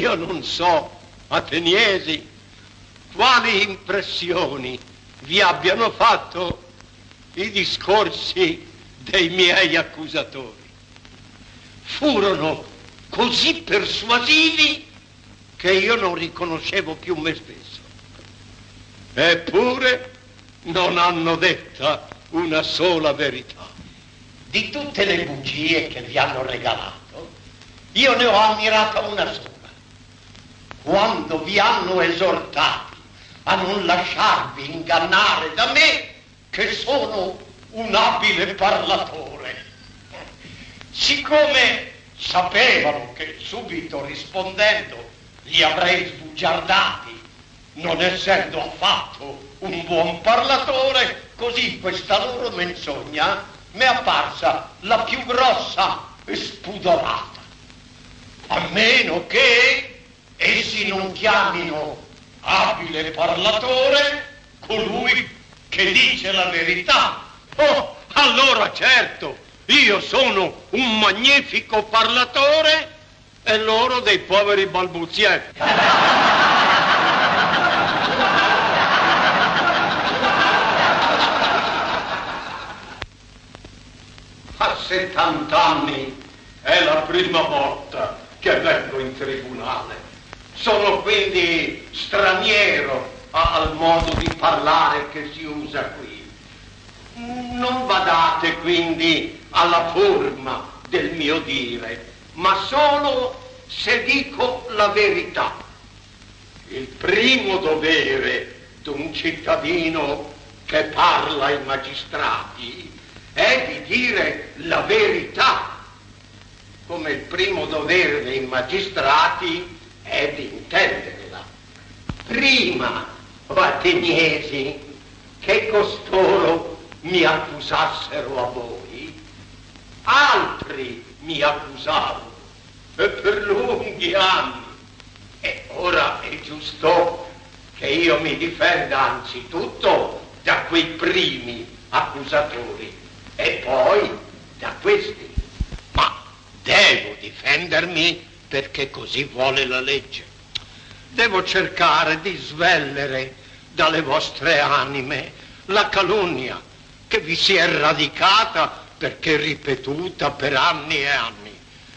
io non so, ateniesi, quali impressioni vi abbiano fatto i discorsi dei miei accusatori. Furono così persuasivi che io non riconoscevo più me stesso. Eppure non hanno detta una sola verità. Di tutte le bugie che vi hanno regalato, io ne ho ammirata una sola. Quando vi hanno esortati a non lasciarvi ingannare da me, che sono un abile parlatore. Siccome sapevano che subito rispondendo li avrei sbugiardati, non essendo affatto un buon parlatore, così questa loro menzogna mi è apparsa la più grossa e spudorata. A meno che essi non chiamino abile parlatore colui che dice la verità. Oh, allora certo, io sono un magnifico parlatore e loro dei poveri balbuzienti. A 70 anni è la prima volta che vengo in tribunale. Sono quindi straniero al modo di parlare che si usa qui. Non badate quindi alla forma del mio dire, ma solo se dico la verità. Il primo dovere di un cittadino che parla ai magistrati è di dire la verità, come il primo dovere dei magistrati è di intenderla. Prima ateniesi che costoro mi accusassero a voi, altri mi accusavano e per lunghi anni. E ora è giusto che io mi difenda anzitutto da quei primi accusatori e poi da questi. Ma devo difendermi perché così vuole la legge. Devo cercare di svellere dalle vostre anime la calunnia che vi si è radicata perché ripetuta per anni e anni,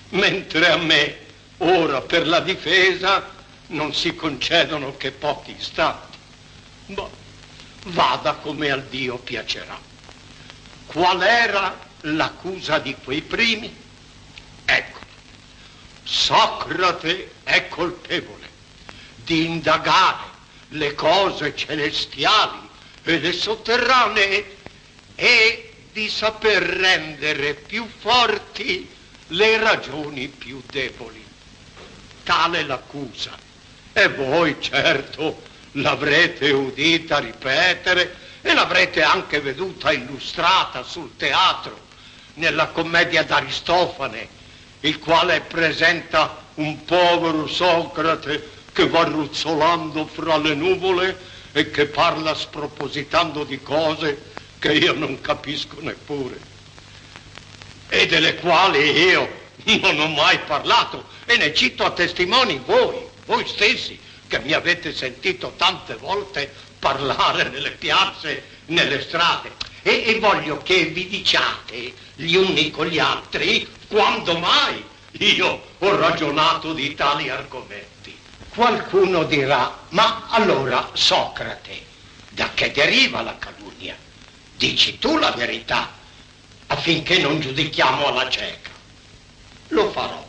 mentre a me ora per la difesa non si concedono che pochi istanti. Ma vada come al Dio piacerà. Qual era l'accusa di quei primi? Ecco, Socrate è colpevole di indagare le cose celestiali e le sotterranee e di saper rendere più forti le ragioni più deboli. Tale l'accusa. E voi certo l'avrete udita ripetere e l'avrete anche veduta illustrata sul teatro nella commedia d'Aristofane, il quale presenta un povero Socrate che va ruzzolando fra le nuvole e che parla spropositando di cose che io non capisco neppure e delle quali io non ho mai parlato e ne cito a testimoni voi, voi stessi, che mi avete sentito tante volte parlare nelle piazze, nelle strade. E, e voglio che vi diciate gli uni con gli altri quando mai io ho ragionato di tali argomenti. Qualcuno dirà, ma allora Socrate, da che deriva la calunnia? Dici tu la verità affinché non giudichiamo alla cieca. Lo farò.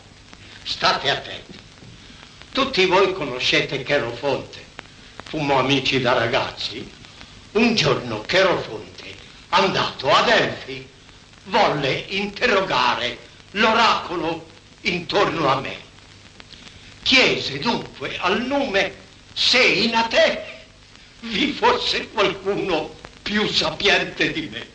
State attenti. Tutti voi conoscete Cherofonte. Fummo amici da ragazzi. Un giorno Cherofonte, andato ad Elfi, volle interrogare l'oracolo intorno a me Chiese dunque al nome se in a te vi fosse qualcuno più sapiente di me.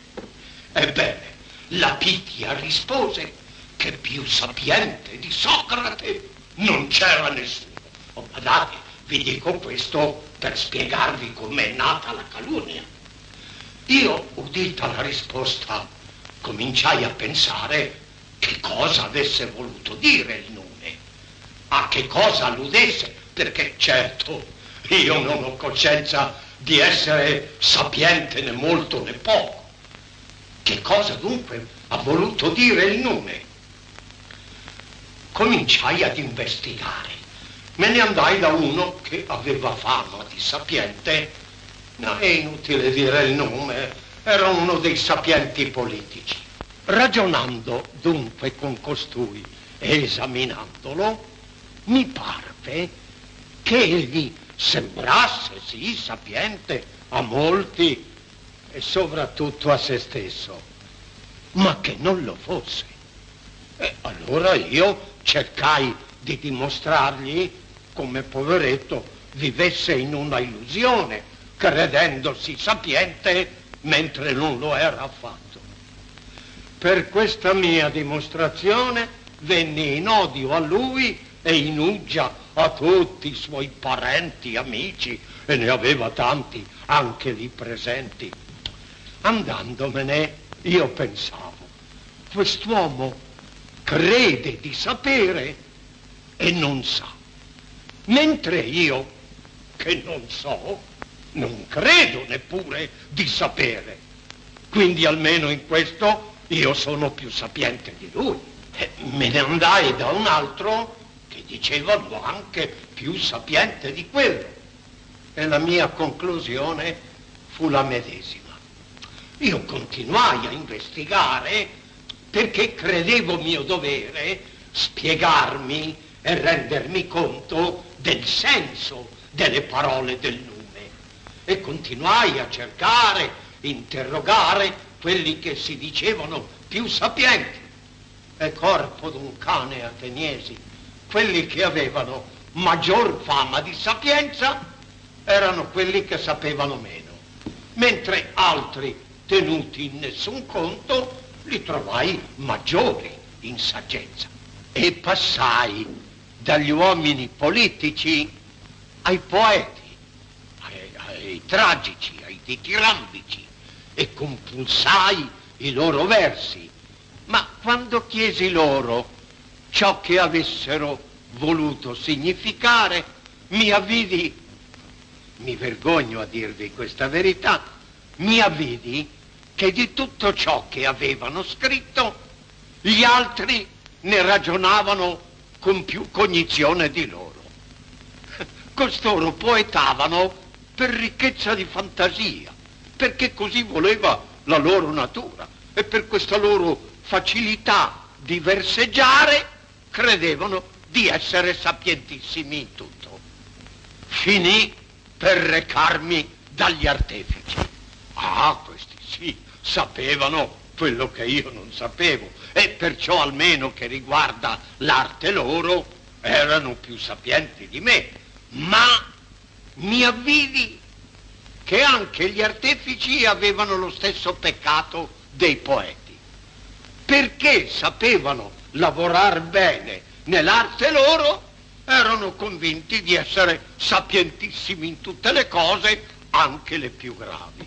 Ebbene, la Pitia rispose che più sapiente di Socrate non c'era nessuno. Oh, badate, vi dico questo per spiegarvi com'è nata la calunnia. Io, udita la risposta, cominciai a pensare che cosa avesse voluto dire il nome a che cosa alludesse, perché certo io non ho coscienza di essere sapiente né molto né poco. Che cosa dunque ha voluto dire il nome? Cominciai ad investigare. Me ne andai da uno che aveva fama di sapiente, no, è inutile dire il nome, era uno dei sapienti politici. Ragionando dunque con costui e esaminandolo, mi parve che egli sembrasse sì sapiente a molti e soprattutto a se stesso, ma che non lo fosse. E allora io cercai di dimostrargli come poveretto vivesse in una illusione, credendosi sapiente mentre non lo era affatto. Per questa mia dimostrazione venni in odio a lui e in uggia a tutti i suoi parenti, amici, e ne aveva tanti anche lì presenti. Andandomene, io pensavo, quest'uomo crede di sapere e non sa, mentre io, che non so, non credo neppure di sapere. Quindi almeno in questo io sono più sapiente di lui. E me ne andai da un altro che dicevano anche più sapiente di quello. E la mia conclusione fu la medesima. Io continuai a investigare perché credevo mio dovere spiegarmi e rendermi conto del senso delle parole del. E continuai a cercare, interrogare quelli che si dicevano più sapienti. E corpo d'un cane ateniesi quelli che avevano maggior fama di sapienza erano quelli che sapevano meno, mentre altri, tenuti in nessun conto, li trovai maggiori in saggezza. E passai dagli uomini politici ai poeti, tragici, ai ditirambici, e compulsai i loro versi. Ma quando chiesi loro ciò che avessero voluto significare, mi avvidi, mi vergogno a dirvi questa verità, mi avvidi che di tutto ciò che avevano scritto gli altri ne ragionavano con più cognizione di loro. Costoro poetavano per ricchezza di fantasia, perché così voleva la loro natura e per questa loro facilità di verseggiare credevano di essere sapientissimi in tutto. Finì per recarmi dagli artefici. Ah, questi sì, sapevano quello che io non sapevo e perciò almeno che riguarda l'arte loro erano più sapienti di me. Ma mi avvidi che anche gli artefici avevano lo stesso peccato dei poeti, perché sapevano lavorar bene nell'arte loro, erano convinti di essere sapientissimi in tutte le cose, anche le più gravi.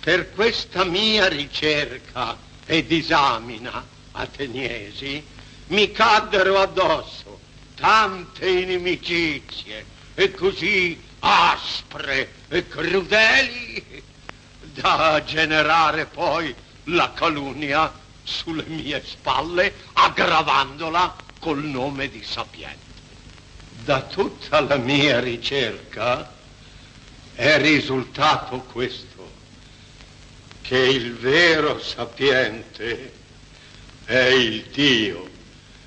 Per questa mia ricerca ed esamina, ateniesi, mi caddero addosso tante inimicizie e così aspre e crudeli da generare poi la calunnia sulle mie spalle, aggravandola col nome di sapiente. Da tutta la mia ricerca è risultato questo, che il vero sapiente è il Dio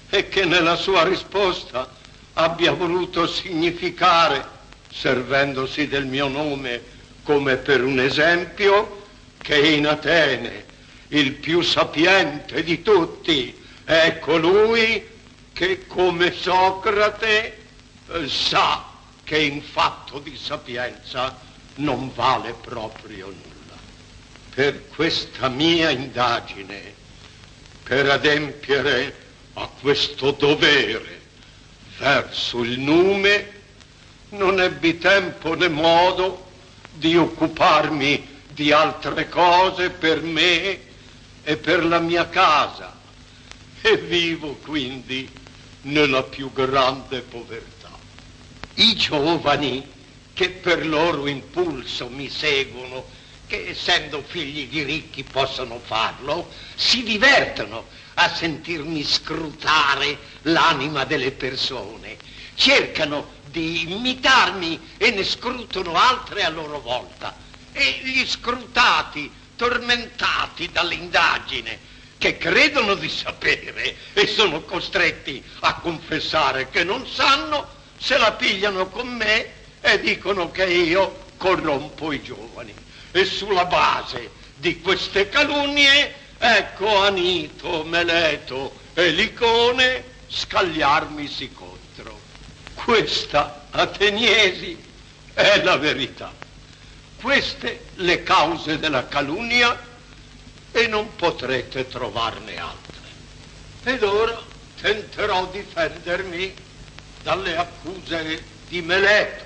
e che nella sua risposta abbia voluto significare, servendosi del mio nome come per un esempio, che in Atene il più sapiente di tutti è colui che come Socrate sa che in fatto di sapienza non vale proprio nulla. Per questa mia indagine, per adempiere a questo dovere verso il nume, non ebbi tempo né modo di occuparmi di altre cose per me e per la mia casa e vivo quindi nella più grande povertà. I giovani che per loro impulso mi seguono, che essendo figli di ricchi possono farlo, si divertono a sentirmi scrutare l'anima delle persone, cercano di imitarmi e ne scrutano altre a loro volta. E gli scrutati, tormentati dall'indagine, che credono di sapere e sono costretti a confessare che non sanno, se la pigliano con me e dicono che io corrompo i giovani. E sulla base di queste calunnie, ecco Anito, Meleto e Licone scagliarmisi contro. Questa, Ateniesi, è la verità. Queste le cause della calunnia e non potrete trovarne altre. Ed ora tenterò di difendermi dalle accuse di Meleto,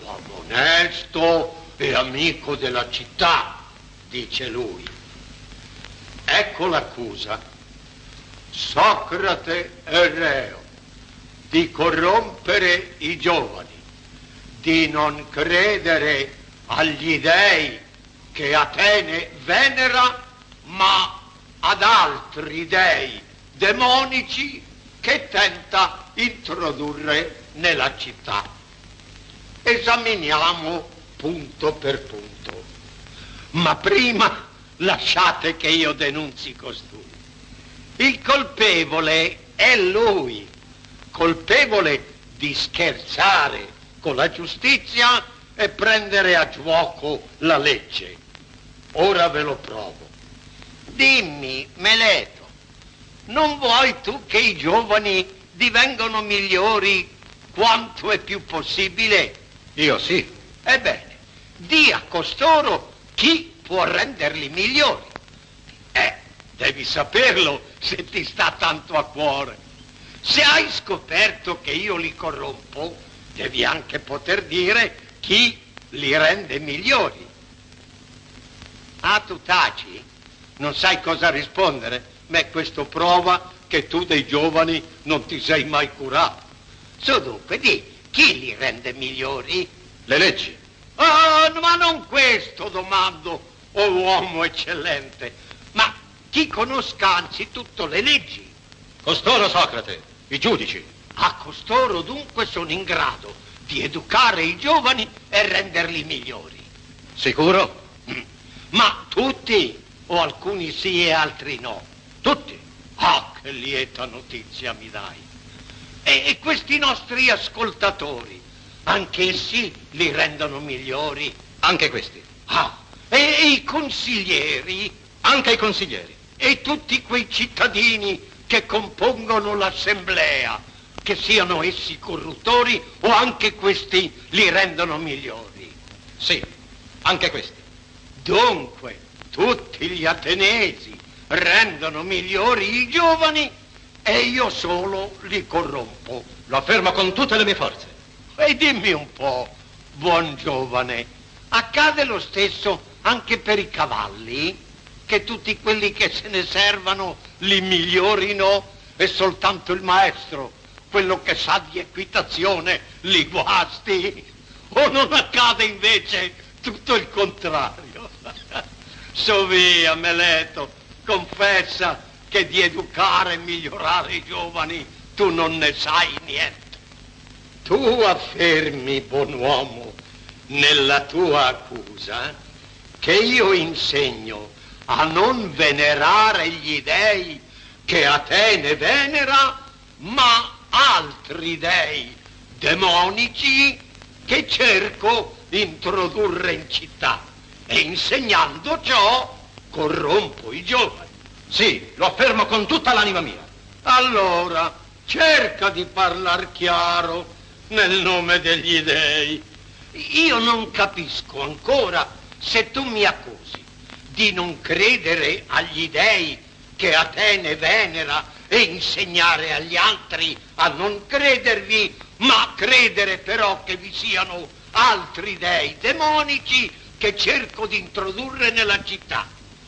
uomo onesto e amico della città, dice lui. Ecco l'accusa. Socrate è reo di corrompere i giovani, di non credere agli dei che Atene venera ma ad altri dei demonici che tenta introdurre nella città. Esaminiamo punto per punto. Ma prima lasciate che io denunzi costui. Il colpevole è lui, colpevole di scherzare con la giustizia e prendere a giuoco la legge. Ora ve lo provo. Dimmi, Meleto, non vuoi tu che i giovani divengano migliori quanto è più possibile? Io sì. Ebbene, di a costoro chi può renderli migliori. Eh, devi saperlo se ti sta tanto a cuore. Se hai scoperto che io li corrompo, devi anche poter dire chi li rende migliori. Ah, tu taci? non sai cosa rispondere, ma questo prova che tu dei giovani non ti sei mai curato. Su dunque, di, chi li rende migliori? Le leggi. Oh, ma non questo domando, o oh uomo eccellente, ma chi conosca anzitutto le leggi? Costoro, Socrate, i giudici. A costoro dunque sono in grado di educare i giovani e renderli migliori. Sicuro? Ma tutti o alcuni sì e altri no? Tutti? Ah, che lieta notizia mi dai. E, e questi nostri ascoltatori, anch'essi li rendono migliori? Anche questi. Ah, e, e i consiglieri? Anche i consiglieri. E tutti quei cittadini che compongono l'assemblea, che siano essi corruttori o anche questi li rendono migliori? Sì, anche questi. Dunque, tutti gli atenesi rendono migliori i giovani e io solo li corrompo. Lo affermo con tutte le mie forze. E dimmi un po', buon giovane, accade lo stesso anche per i cavalli? Che tutti quelli che se ne servano li migliorino e soltanto il maestro, quello che sa di equitazione, li guasti? O non accade invece tutto il contrario? Su via, Meleto, confessa che di educare e migliorare i giovani tu non ne sai niente. Tu affermi, buon uomo, nella tua accusa che io insegno a non venerare gli dei che Atene venera, ma altri dei demonici che cerco di introdurre in città e insegnando ciò corrompo i giovani. Sì, lo affermo con tutta l'anima mia. Allora, cerca di parlar chiaro nel nome degli dei. Io non capisco ancora se tu mi accusi di non credere agli dei che Atene venera e insegnare agli altri a non credervi, ma credere però che vi siano altri dei demonici che cerco di introdurre nella città.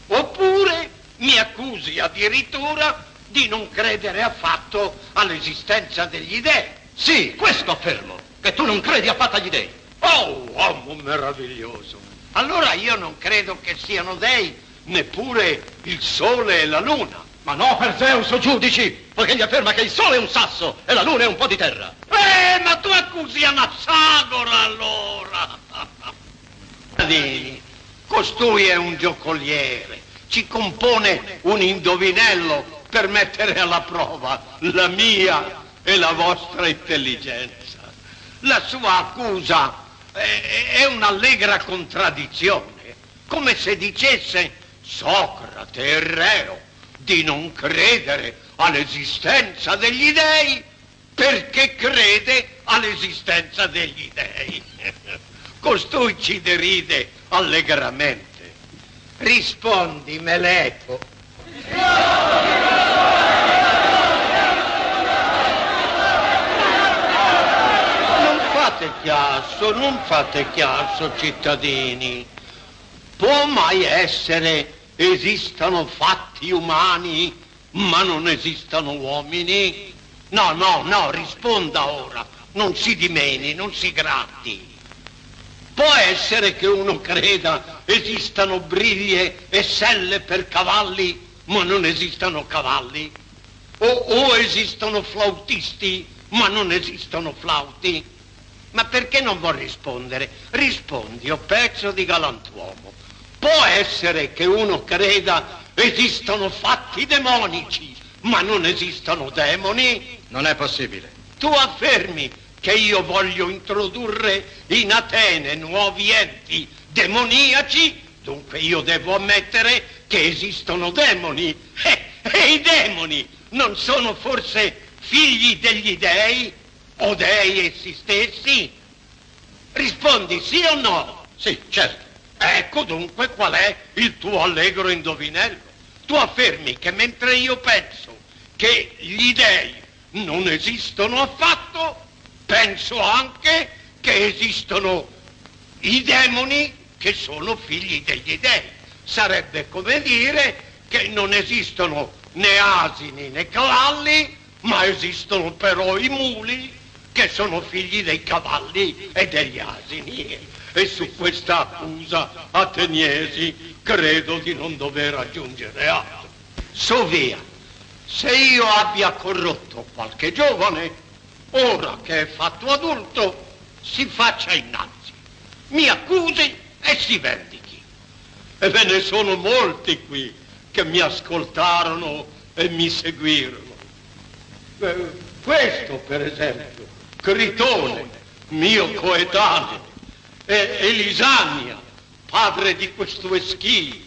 Oppure mi accusi addirittura di non credere affatto all'esistenza degli dei. Sì, questo affermo, che tu non credi affatto agli dei. Oh, uomo meraviglioso! Allora io non credo che siano dei neppure il sole e la luna. Ma no per Zeus, giudici, poiché gli afferma che il sole è un sasso e la luna è un po' di terra. Eh, ma tu accusi Anassagora allora! Adini, costui è un giocoliere, ci compone un indovinello per mettere alla prova la mia e la vostra intelligenza. La sua accusa è, è un'allegra contraddizione, come se dicesse Socrate è reo di non credere all'esistenza degli dei perché crede all'esistenza degli dei. Costui ci deride allegramente. Rispondi, Meleto. Non fate chiasso, non fate chiasso, cittadini. Può mai essere esistano fatti umani, ma non esistano uomini? No, no, no, risponda ora. Non si dimeni, non si gratti. Può essere che uno creda esistano briglie e selle per cavalli, ma non esistano cavalli? O, o esistono flautisti, ma non esistono flauti? Ma perché non vuol rispondere? Rispondi, o pezzo di galantuomo. Può essere che uno creda esistano fatti demonici, ma non esistano demoni? Non è possibile. Tu affermi che io voglio introdurre in Atene nuovi enti demoniaci, dunque io devo ammettere che esistono demoni. Eh, e i demoni non sono forse figli degli dei o dei essi stessi? Rispondi sì o no? Sì, certo. Ecco dunque qual è il tuo allegro indovinello. Tu affermi che mentre io penso che gli dei non esistono affatto, penso anche che esistono i demoni che sono figli degli dei. Sarebbe come dire che non esistono né asini né cavalli, ma esistono però i muli che sono figli dei cavalli e degli asini. E su questa accusa, Ateniesi, credo di non dover aggiungere altro. So via, se io abbia corrotto qualche giovane, ora che è fatto adulto, si faccia innanzi, mi accusi e si vendichi. E ve ne sono molti qui che mi ascoltarono e mi seguirono. Eh, questo, per esempio, Critone, mio coetaneo, e Elisania, padre di questo Eschine,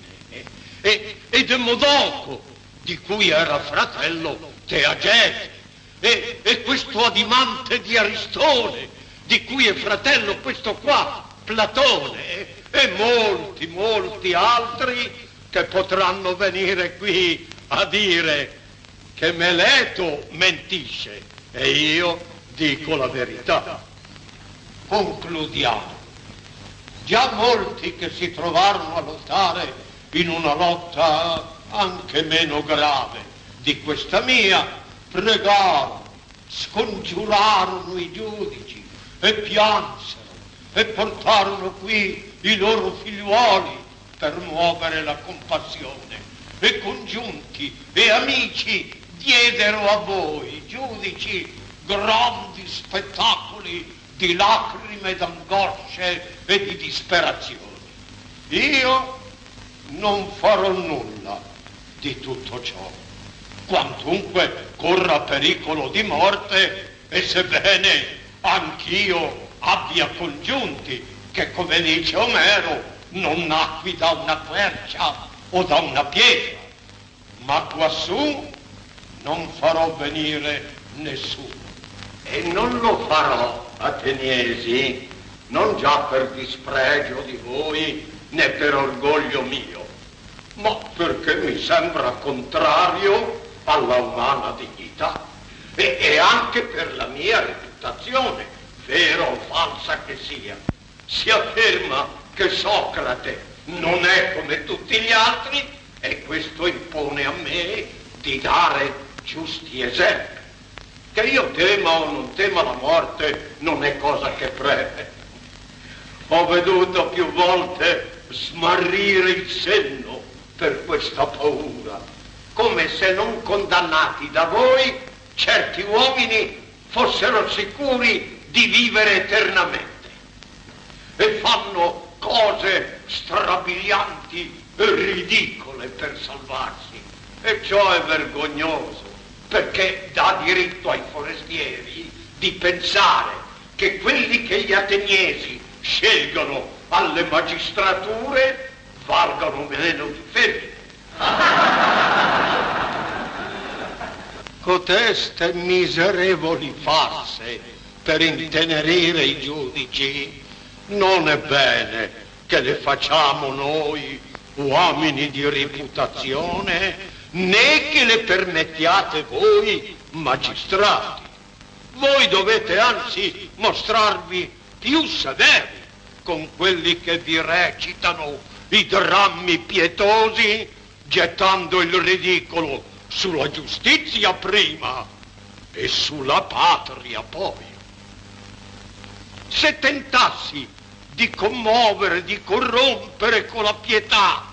e, e Demodoco, di cui era fratello Teagete, e, e questo Adimante di Aristone, di cui è fratello questo qua, Platone, e molti, molti altri che potranno venire qui a dire che Meleto mentisce e io dico la verità. Concludiamo. Già molti che si trovarono a lottare in una lotta anche meno grave di questa mia, pregarono, scongiurarono i giudici e piansero e portarono qui i loro figliuoli per muovere la compassione e congiunti e amici diedero a voi, giudici, grandi spettacoli di lacrime, d'angosce e di disperazione. Io non farò nulla di tutto ciò, quantunque corra pericolo di morte e sebbene anch'io abbia congiunti che, come dice Omero, non nacqui da una quercia o da una pietra, ma quassù non farò venire nessuno. E non lo farò Ateniesi, non già per dispregio di voi né per orgoglio mio, ma perché mi sembra contrario alla umana dignità e, e anche per la mia reputazione, vera o falsa che sia. Si afferma che Socrate non è come tutti gli altri e questo impone a me di dare giusti esempi. Che io tema o non tema la morte non è cosa che preme. Ho veduto più volte smarrire il senno per questa paura, come se non condannati da voi certi uomini fossero sicuri di vivere eternamente e fanno cose strabilianti e ridicole per salvarsi. E ciò è vergognoso, perché dà diritto ai forestieri di pensare che quelli che gli ateniesi scelgono alle magistrature valgono meno di femmine. Coteste miserevoli farse per intenerire i giudici non è bene che le facciamo noi uomini di reputazione né che le permettiate voi magistrati. Voi dovete anzi mostrarvi più severi con quelli che vi recitano i drammi pietosi, gettando il ridicolo sulla giustizia prima e sulla patria poi. Se tentassi di commuovere, di corrompere con la pietà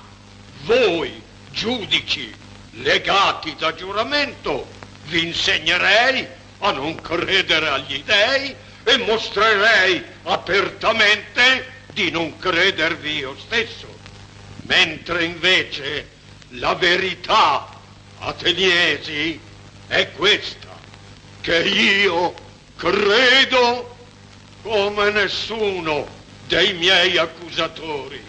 voi, giudici, legati da giuramento, vi insegnerei a non credere agli dei e mostrerei apertamente di non credervi io stesso, mentre invece la verità, ateniesi, è questa, che io credo come nessuno dei miei accusatori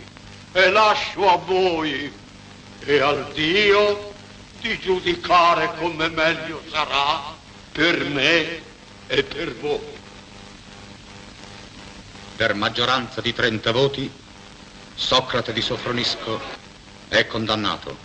e lascio a voi e al Dio di giudicare come meglio sarà per me e per voi per maggioranza di 30 voti, Socrate di Sofronisco è condannato.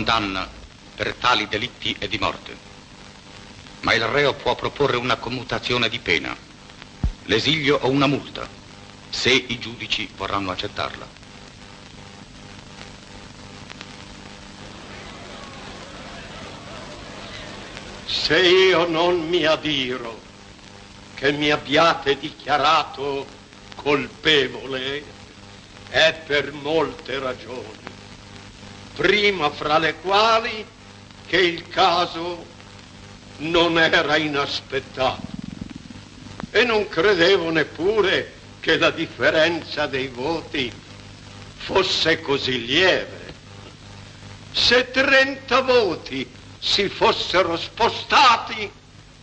Condanna per tali delitti è di morte. Ma il reo può proporre una commutazione di pena, l'esilio o una multa, se i giudici vorranno accettarla. Se io non mi adiro che mi abbiate dichiarato colpevole, è per molte ragioni prima fra le quali che il caso non era inaspettato e non credevo neppure che la differenza dei voti fosse così lieve. Se 30 voti si fossero spostati,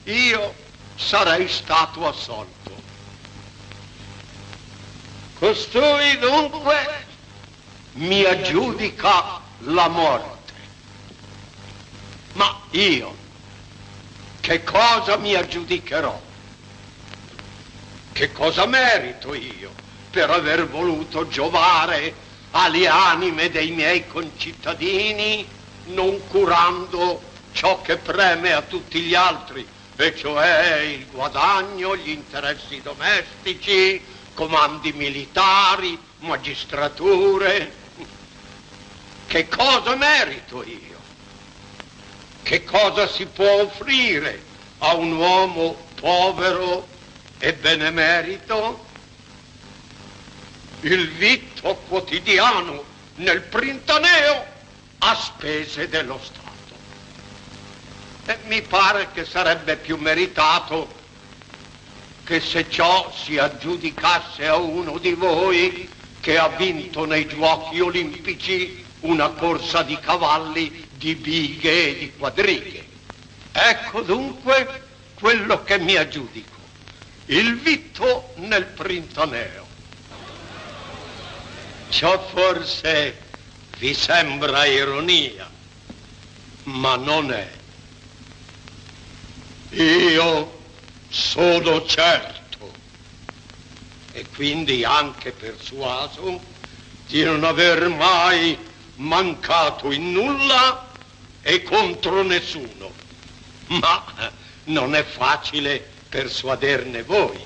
io sarei stato assolto. Costui dunque mi aggiudica la morte. Ma io che cosa mi aggiudicherò? Che cosa merito io per aver voluto giovare alle anime dei miei concittadini non curando ciò che preme a tutti gli altri, e cioè il guadagno, gli interessi domestici, comandi militari, magistrature, che cosa merito io? Che cosa si può offrire a un uomo povero e benemerito? Il vitto quotidiano nel printaneo a spese dello Stato. E mi pare che sarebbe più meritato che se ciò si aggiudicasse a uno di voi che ha vinto nei giochi olimpici una corsa di cavalli, di bighe e di quadrighe. Ecco dunque quello che mi aggiudico. Il vitto nel printaneo. Ciò forse vi sembra ironia, ma non è. Io sono certo e quindi anche persuaso di non aver mai mancato in nulla e contro nessuno. Ma non è facile persuaderne voi.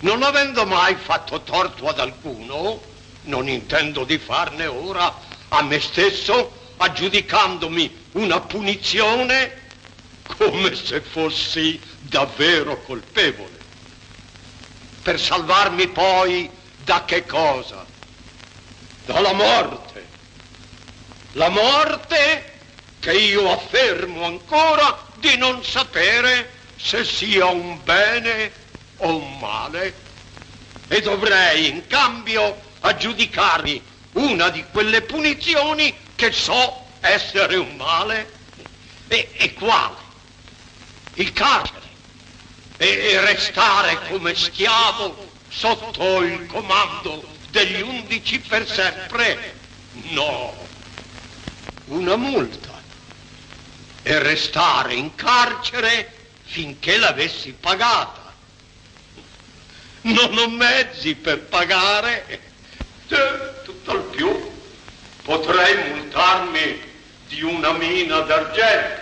Non avendo mai fatto torto ad alcuno, non intendo di farne ora a me stesso aggiudicandomi una punizione come se fossi davvero colpevole. Per salvarmi poi da che cosa? Dalla morte. La morte che io affermo ancora di non sapere se sia un bene o un male. E dovrei in cambio aggiudicarmi una di quelle punizioni che so essere un male. E, e quale? Il carcere. E, e restare come schiavo sotto il comando degli undici per sempre? No. Una multa. E restare in carcere finché l'avessi pagata. Non ho mezzi per pagare. Tutto al più potrei multarmi di una mina d'argento.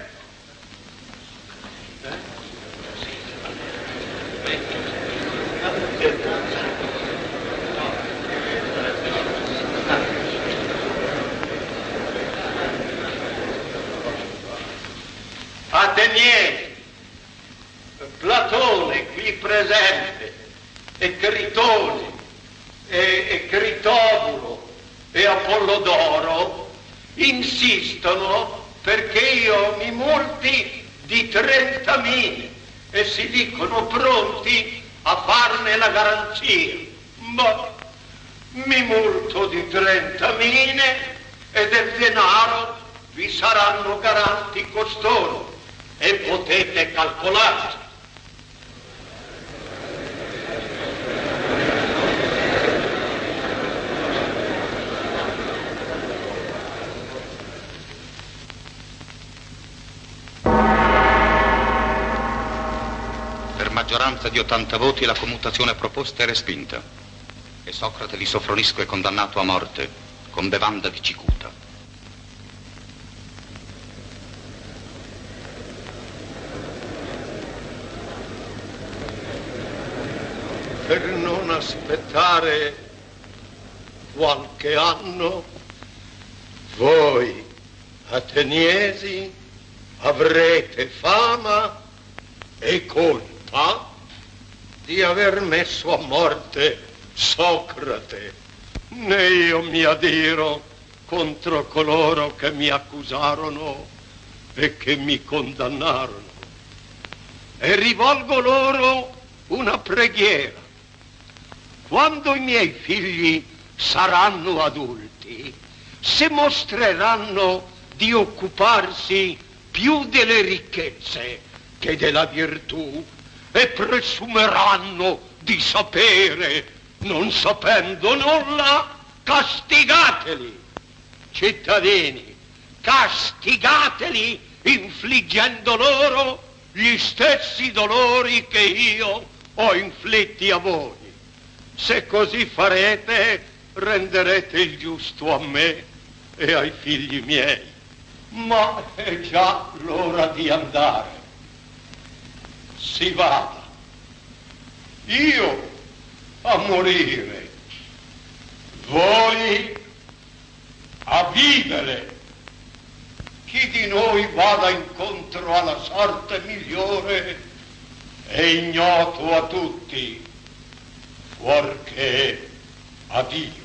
Ateniesi, Platone qui presente, e Critone, e, e Critobulo, e Apollodoro insistono perché io mi multi di 30 mine e si dicono pronti a farne la garanzia. Ma mi multo di 30 mine e del denaro vi saranno garanti costoro e potete calcolarci. maggioranza di 80 voti la commutazione proposta è respinta e Socrate di Sofronisco è condannato a morte con bevanda di cicuta. Per non aspettare qualche anno, voi, ateniesi, avrete fama e colpa di aver messo a morte Socrate, né io mi adiro contro coloro che mi accusarono e che mi condannarono. E rivolgo loro una preghiera. Quando i miei figli saranno adulti, se mostreranno di occuparsi più delle ricchezze che della virtù, e presumeranno di sapere, non sapendo nulla, castigateli. Cittadini, castigateli infliggendo loro gli stessi dolori che io ho inflitti a voi. Se così farete, renderete il giusto a me e ai figli miei. Ma è già l'ora di andare si vada. Io a morire, voi a vivere. Chi di noi vada incontro alla sorte migliore è ignoto a tutti, fuorché a Dio.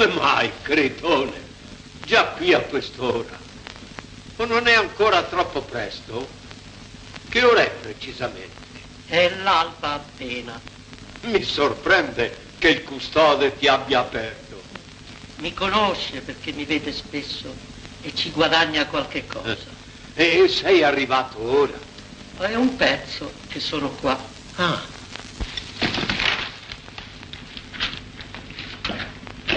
Come mai, Cretone? Già qui a quest'ora? O non è ancora troppo presto? Che ora è precisamente? È l'alba appena. Mi sorprende che il custode ti abbia aperto. Mi conosce perché mi vede spesso e ci guadagna qualche cosa. E sei arrivato ora? È un pezzo che sono qua. Ah.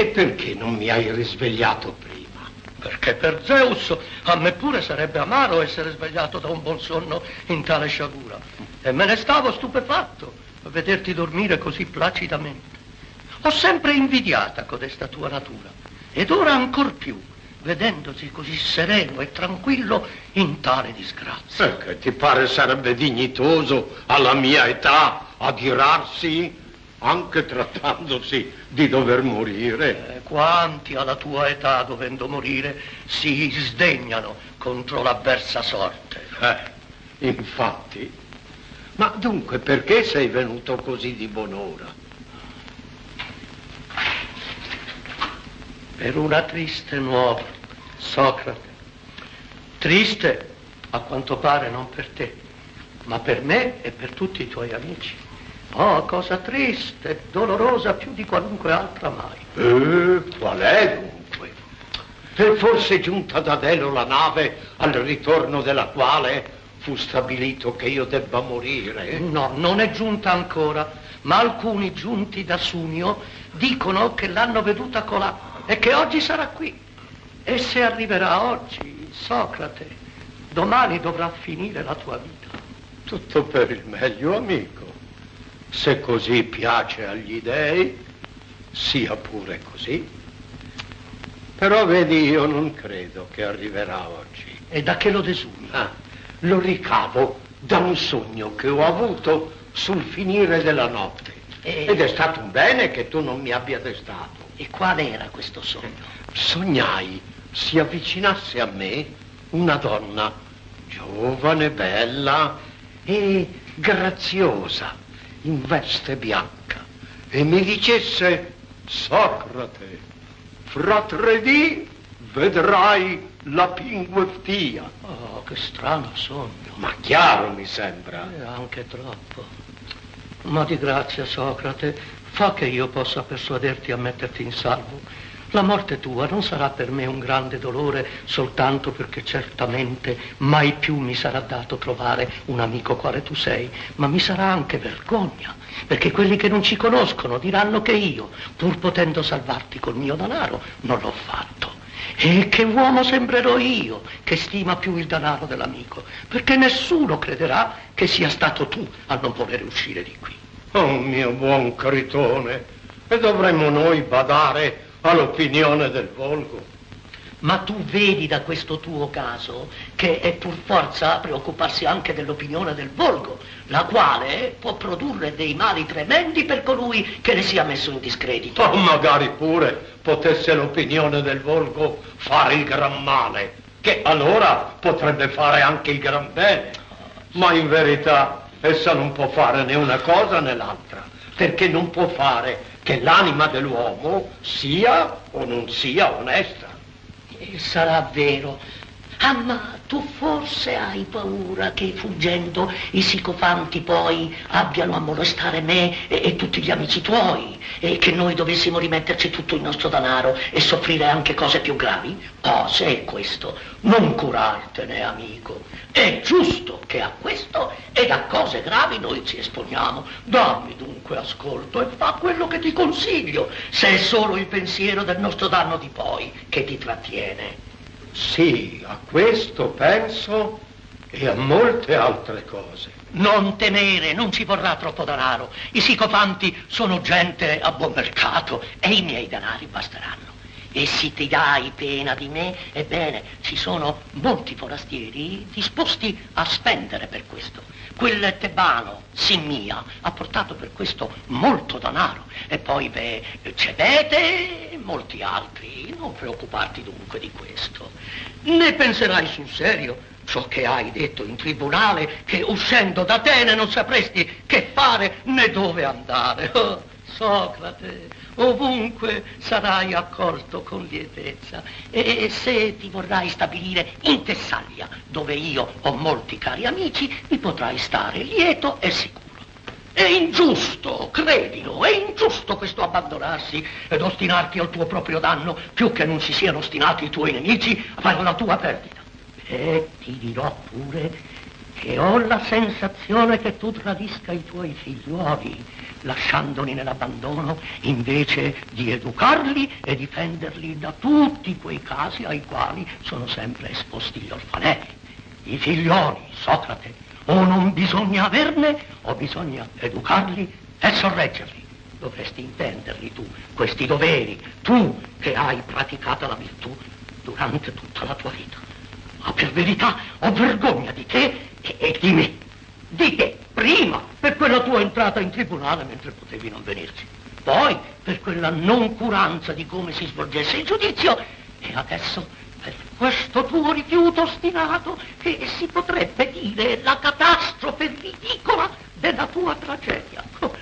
E perché non mi hai risvegliato prima? Perché per Zeus a me pure sarebbe amaro essere svegliato da un buon sonno in tale sciagura. E me ne stavo stupefatto a vederti dormire così placidamente. Ho sempre invidiata codesta tua natura, ed ora ancor più, vedendosi così sereno e tranquillo in tale disgrazia. Perché ti pare sarebbe dignitoso alla mia età adirarsi anche trattandosi di dover morire. Eh, quanti alla tua età, dovendo morire, si sdegnano contro l'avversa sorte. Eh, infatti. Ma dunque, perché sei venuto così di buon'ora? Per una triste nuova, Socrate. Triste, a quanto pare, non per te, ma per me e per tutti i tuoi amici. Oh, cosa triste, dolorosa più di qualunque altra mai. Eh, qual è dunque? È forse giunta da Delo la nave al ritorno della quale fu stabilito che io debba morire? No, non è giunta ancora, ma alcuni giunti da Sunio dicono che l'hanno veduta colà e che oggi sarà qui. E se arriverà oggi, Socrate, domani dovrà finire la tua vita. Tutto per il meglio, amico. Se così piace agli dei, sia pure così. Però vedi, io non credo che arriverà oggi. E da che lo desumi? Ah, lo ricavo da un sogno che ho avuto sul finire della notte. E- Ed è stato un bene che tu non mi abbia destato. E qual era questo sogno? Sognai si avvicinasse a me una donna giovane, bella e graziosa, in veste bianca, e mi dicesse, Socrate, fra tre dì vedrai la pinguettia. Oh, che strano sogno. Ma chiaro mi sembra. Eh, anche troppo. Ma di grazia, Socrate, fa che io possa persuaderti a metterti in salvo. La morte tua non sarà per me un grande dolore soltanto perché certamente mai più mi sarà dato trovare un amico quale tu sei, ma mi sarà anche vergogna, perché quelli che non ci conoscono diranno che io, pur potendo salvarti col mio denaro, non l'ho fatto. E che uomo sembrerò io che stima più il denaro dell'amico, perché nessuno crederà che sia stato tu a non volere uscire di qui. Oh mio buon Caritone, e dovremmo noi badare all'opinione del volgo. Ma tu vedi da questo tuo caso che è pur forza preoccuparsi anche dell'opinione del volgo, la quale può produrre dei mali tremendi per colui che le sia messo in discredito. O magari pure potesse l'opinione del volgo fare il gran male, che allora potrebbe fare anche il gran bene. Ma in verità essa non può fare né una cosa né l'altra, perché non può fare che l'anima dell'uomo sia o non sia onesta. Sarà vero. Ah, ma tu forse hai paura che fuggendo i sicofanti poi abbiano a molestare me e, e tutti gli amici tuoi e che noi dovessimo rimetterci tutto il nostro denaro e soffrire anche cose più gravi? Oh, se è questo, non curartene, amico. È giusto che a questo ed a cose gravi noi ci esponiamo. Dammi dunque ascolto e fa quello che ti consiglio, se è solo il pensiero del nostro danno di poi che ti trattiene. Sì, a questo penso e a molte altre cose. Non temere, non ci vorrà troppo denaro. I sicofanti sono gente a buon mercato e i miei denari basteranno. E se ti dai pena di me, ebbene, ci sono molti forastieri disposti a spendere per questo. Quel tebano, Simmia, ha portato per questo molto denaro. E poi, beh, Cebete e molti altri. Non preoccuparti dunque di questo. Ne penserai sul serio ciò che hai detto in tribunale, che uscendo da Atene non sapresti che fare né dove andare. Oh, Socrate, ovunque sarai accolto con lietezza e se ti vorrai stabilire in Tessaglia, dove io ho molti cari amici, vi potrai stare lieto e sicuro. È ingiusto, credilo, è ingiusto questo abbandonarsi ed ostinarti al tuo proprio danno, più che non si siano ostinati i tuoi nemici a fare la tua perdita. E ti dirò pure che ho la sensazione che tu tradisca i tuoi figliuoli, lasciandoli nell'abbandono, invece di educarli e difenderli da tutti quei casi ai quali sono sempre esposti gli orfanelli. I figlioli, Socrate, o non bisogna averne o bisogna educarli e sorreggerli. Dovresti intenderli tu, questi doveri, tu che hai praticato la virtù durante tutta la tua vita. Ma per verità ho vergogna di te e, e di me. Di te, prima, per quella tua entrata in tribunale mentre potevi non venirci. Poi, per quella noncuranza di come si svolgesse il giudizio. E adesso, per questo tuo rifiuto ostinato, che si potrebbe dire la catastrofe ridicola della tua tragedia. Oh,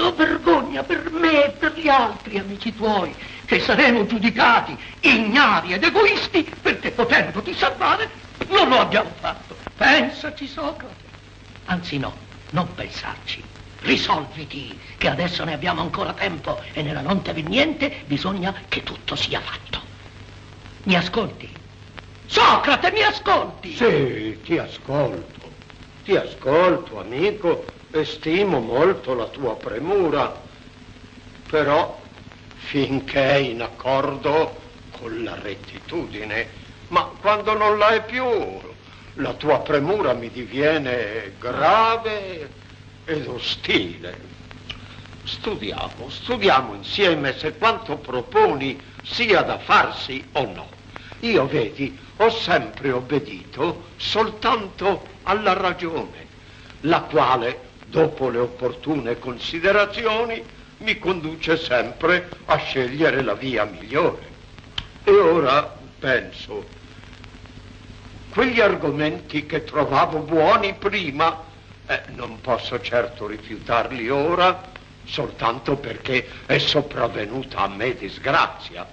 ho vergogna per me e per gli altri amici tuoi, che saremo giudicati ignari ed egoisti perché potendoti salvare non lo abbiamo fatto. Pensaci, Socrate. Anzi no, non pensarci. Risolviti, che adesso ne abbiamo ancora tempo e nella non niente bisogna che tutto sia fatto. Mi ascolti? Socrate, mi ascolti? Sì, ti ascolto. Ti ascolto, amico, e stimo molto la tua premura. Però finché è in accordo con la rettitudine, ma quando non la è più, la tua premura mi diviene grave ed ostile. Studiamo, studiamo insieme se quanto proponi sia da farsi o no. Io, vedi, ho sempre obbedito soltanto alla ragione, la quale, dopo le opportune considerazioni, mi conduce sempre a scegliere la via migliore. E ora penso quegli argomenti che trovavo buoni prima, eh, non posso certo rifiutarli ora, soltanto perché è sopravvenuta a me disgrazia.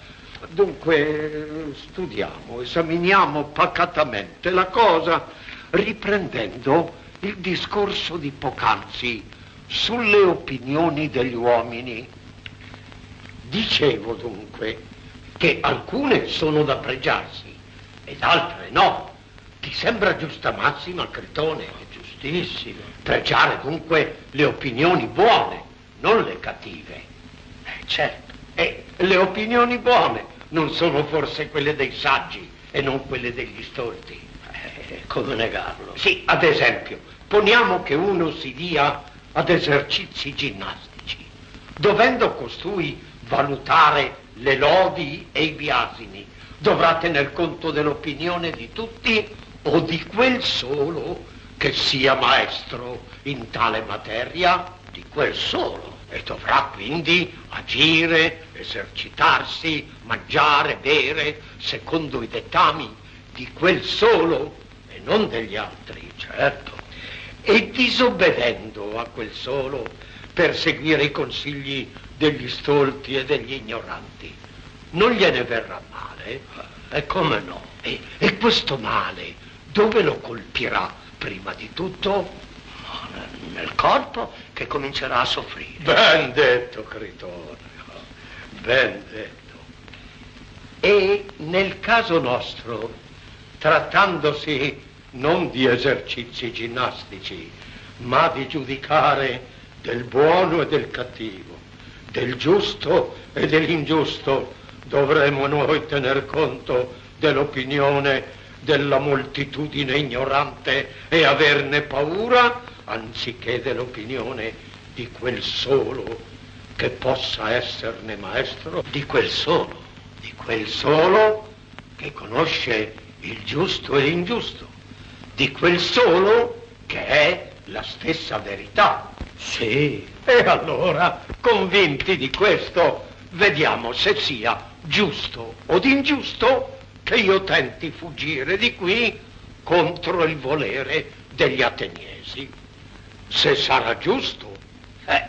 Dunque studiamo, esaminiamo pacatamente la cosa, riprendendo il discorso di poc'anzi sulle opinioni degli uomini. Dicevo dunque che alcune sono da pregiarsi ed altre no. Ti sembra giusta massima, Cretone? È giustissimo. Pregiare dunque le opinioni buone, non le cattive. Eh, certo. E le opinioni buone non sono forse quelle dei saggi e non quelle degli stolti. Eh, come negarlo? Sì, ad esempio, poniamo che uno si dia ad esercizi ginnastici, dovendo costui valutare le lodi e i biasimi, dovrà tener conto dell'opinione di tutti o di quel solo che sia maestro in tale materia, di quel solo. E dovrà quindi agire, esercitarsi, mangiare, bere, secondo i dettami di quel solo e non degli altri, certo. E disobbedendo a quel solo per seguire i consigli degli stolti e degli ignoranti, non gliene verrà male? E come no? E, e questo male dove lo colpirà prima di tutto? Nel corpo che comincerà a soffrire. Ben detto, Critone, ben detto. E nel caso nostro, trattandosi non di esercizi ginnastici, ma di giudicare del buono e del cattivo, del giusto e dell'ingiusto, dovremo noi tener conto dell'opinione della moltitudine ignorante e averne paura, anziché dell'opinione di quel solo che possa esserne maestro, di quel solo, di quel solo che conosce il giusto e l'ingiusto, di quel solo che è la stessa verità. Sì. E allora, convinti di questo, vediamo se sia giusto o ingiusto che io tenti fuggire di qui contro il volere degli ateniesi. Se sarà giusto, eh,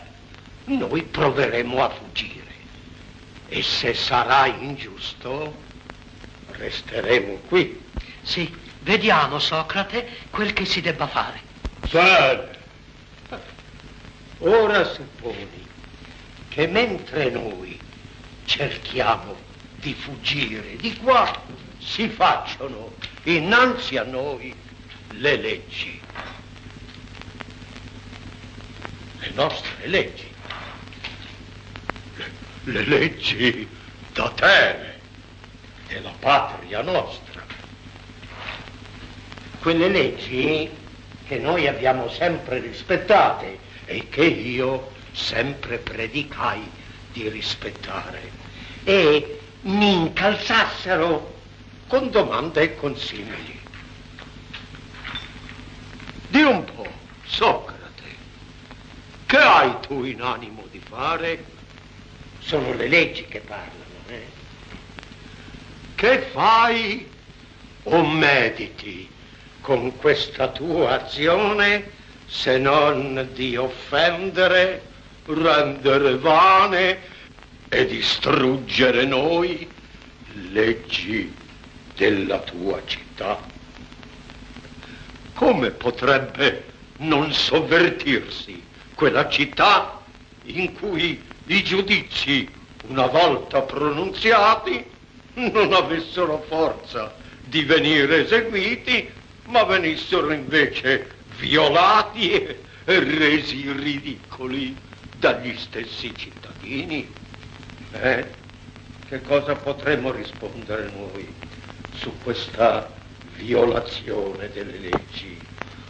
noi proveremo a fuggire. E se sarà ingiusto, resteremo qui. Sì, vediamo, Socrate, quel che si debba fare. Bene. Ora supponi che mentre noi cerchiamo di fuggire di qua, si facciano innanzi a noi le leggi. Le nostre leggi. Le, le leggi da terre, della patria nostra. Quelle leggi che noi abbiamo sempre rispettate e che io sempre predicai di rispettare e mi incalzassero con domande e consigli. Di un po', Socrate, che hai tu in animo di fare? Sono le leggi che parlano, eh? Che fai o mediti con questa tua azione se non di offendere, rendere vane e distruggere noi leggi della tua città. Come potrebbe non sovvertirsi quella città in cui i giudizi, una volta pronunziati, non avessero forza di venire eseguiti, ma venissero invece violati e resi ridicoli dagli stessi cittadini? Eh? Che cosa potremmo rispondere noi? su questa violazione delle leggi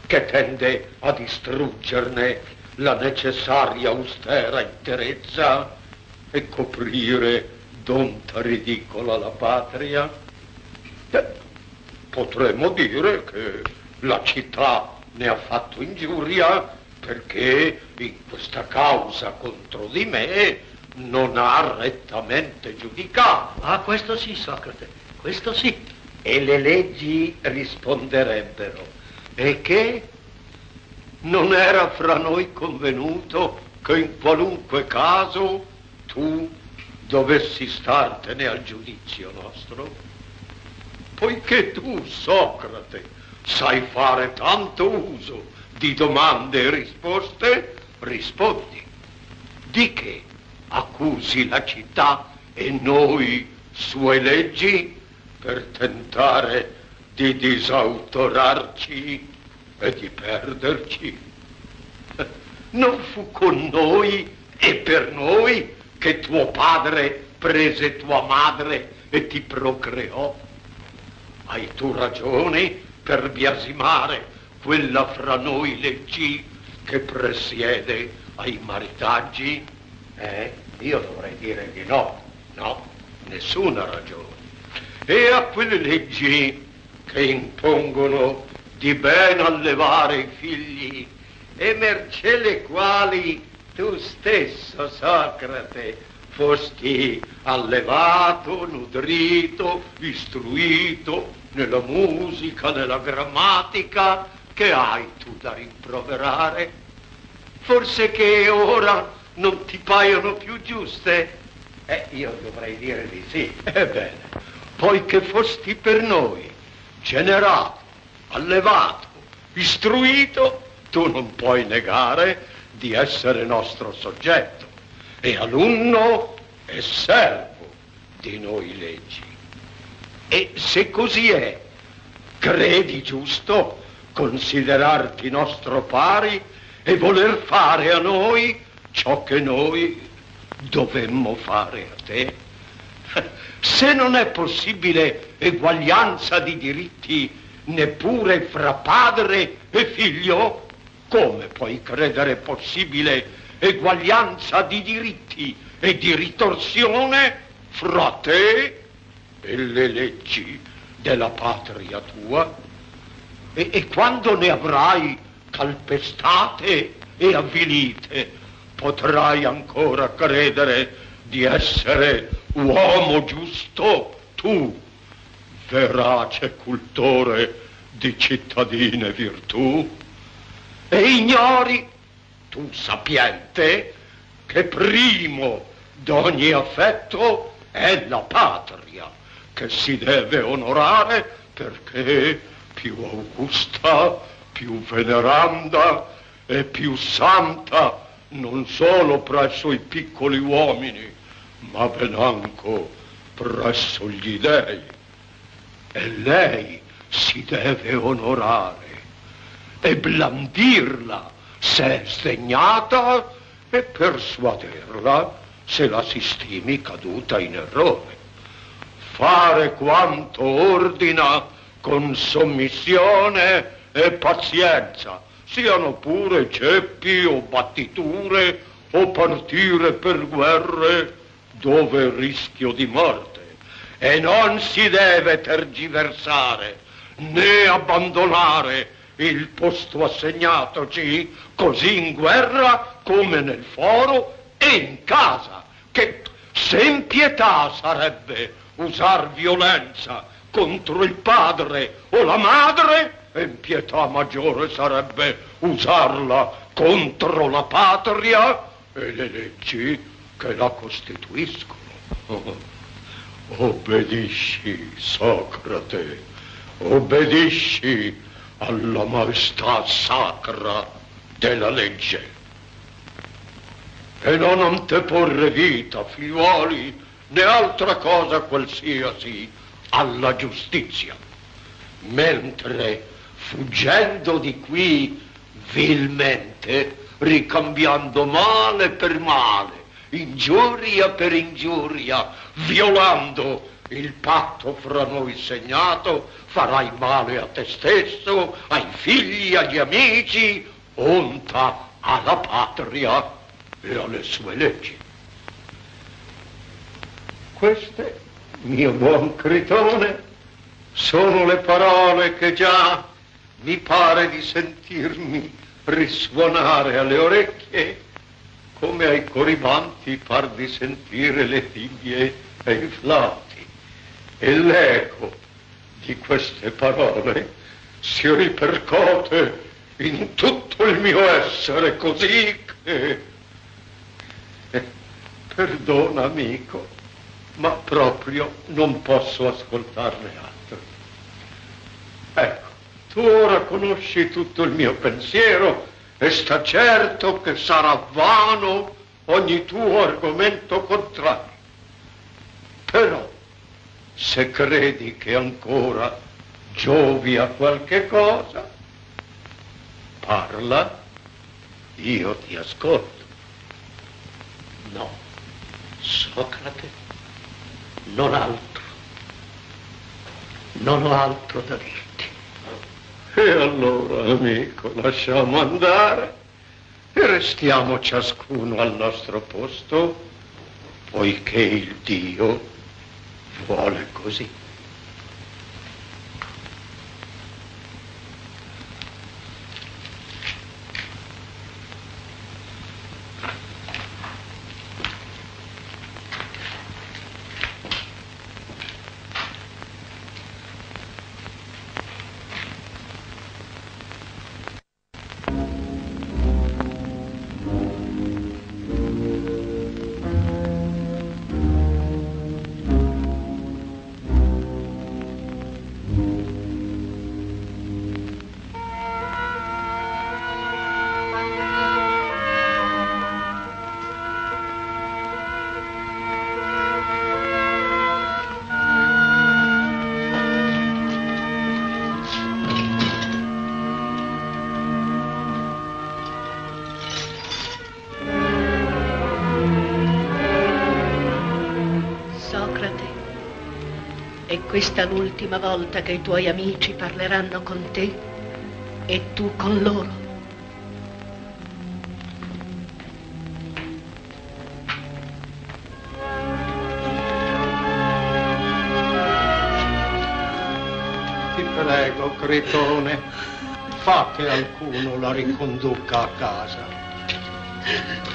che tende a distruggerne la necessaria austera interezza e coprire d'onta ridicola la patria? Potremmo dire che la città ne ha fatto ingiuria perché in questa causa contro di me non ha rettamente giudicato. Ah, questo sì, Socrate, questo sì e le leggi risponderebbero e che non era fra noi convenuto che in qualunque caso tu dovessi startene al giudizio nostro? Poiché tu, Socrate, sai fare tanto uso di domande e risposte, rispondi. Di che accusi la città e noi, sue leggi? per tentare di disautorarci e di perderci. Non fu con noi e per noi che tuo padre prese tua madre e ti procreò. Hai tu ragione per biasimare quella fra noi leggi che presiede ai maritaggi? Eh, io dovrei dire di no, no, nessuna ragione e a quelle leggi che impongono di ben allevare i figli e mercé le quali tu stesso, Socrate, fosti allevato, nutrito, istruito nella musica, nella grammatica, che hai tu da rimproverare? Forse che ora non ti paiono più giuste? Eh, io dovrei dire di sì. Ebbene, poiché fosti per noi generato, allevato, istruito, tu non puoi negare di essere nostro soggetto e alunno e servo di noi leggi. E se così è, credi giusto considerarti nostro pari e voler fare a noi ciò che noi dovemmo fare a te? Se non è possibile eguaglianza di diritti neppure fra padre e figlio, come puoi credere possibile eguaglianza di diritti e di ritorsione fra te e le leggi della patria tua? E, e quando ne avrai calpestate e avvilite, potrai ancora credere di essere uomo giusto, tu, verace cultore di cittadine virtù, e ignori, tu sapiente, che primo d'ogni affetto è la patria, che si deve onorare perché più augusta, più veneranda e più santa non solo presso i piccoli uomini, ma ben anche presso gli dei. E lei si deve onorare e blandirla se è sdegnata e persuaderla se la si stimi caduta in errore. Fare quanto ordina con sommissione e pazienza, siano pure ceppi o battiture o partire per guerre dove rischio di morte. E non si deve tergiversare né abbandonare il posto assegnatoci così in guerra come nel foro e in casa, che sen pietà sarebbe usar violenza contro il padre o la madre, in pietà maggiore sarebbe usarla contro la patria e le leggi che la costituiscono. Obbedisci, Socrate, obbedisci alla maestà sacra della legge. E non anteporre vita, figliuoli, né altra cosa qualsiasi alla giustizia. Mentre, fuggendo di qui vilmente, ricambiando male per male, ingiuria per ingiuria, violando il patto fra noi segnato, farai male a te stesso, ai figli, agli amici, onta alla patria e alle sue leggi. Queste, mio buon Critone, sono le parole che già mi pare di sentirmi risuonare alle orecchie come ai coribanti par di sentire le figlie e i flauti. E l'eco di queste parole si ripercote in tutto il mio essere così che... Perdona, amico, ma proprio non posso ascoltarne altro. Ecco, tu ora conosci tutto il mio pensiero e sta certo che sarà vano ogni tuo argomento contrario. Però, se credi che ancora giovi a qualche cosa, parla, io ti ascolto. No, Socrate, non altro. Non ho altro da dirti. E allora, amico, lasciamo andare e restiamo ciascuno al nostro posto, poiché il Dio vuole così. L'ultima volta che i tuoi amici parleranno con te e tu con loro. Ti prego, Cretone, fa che alcuno la riconduca a casa.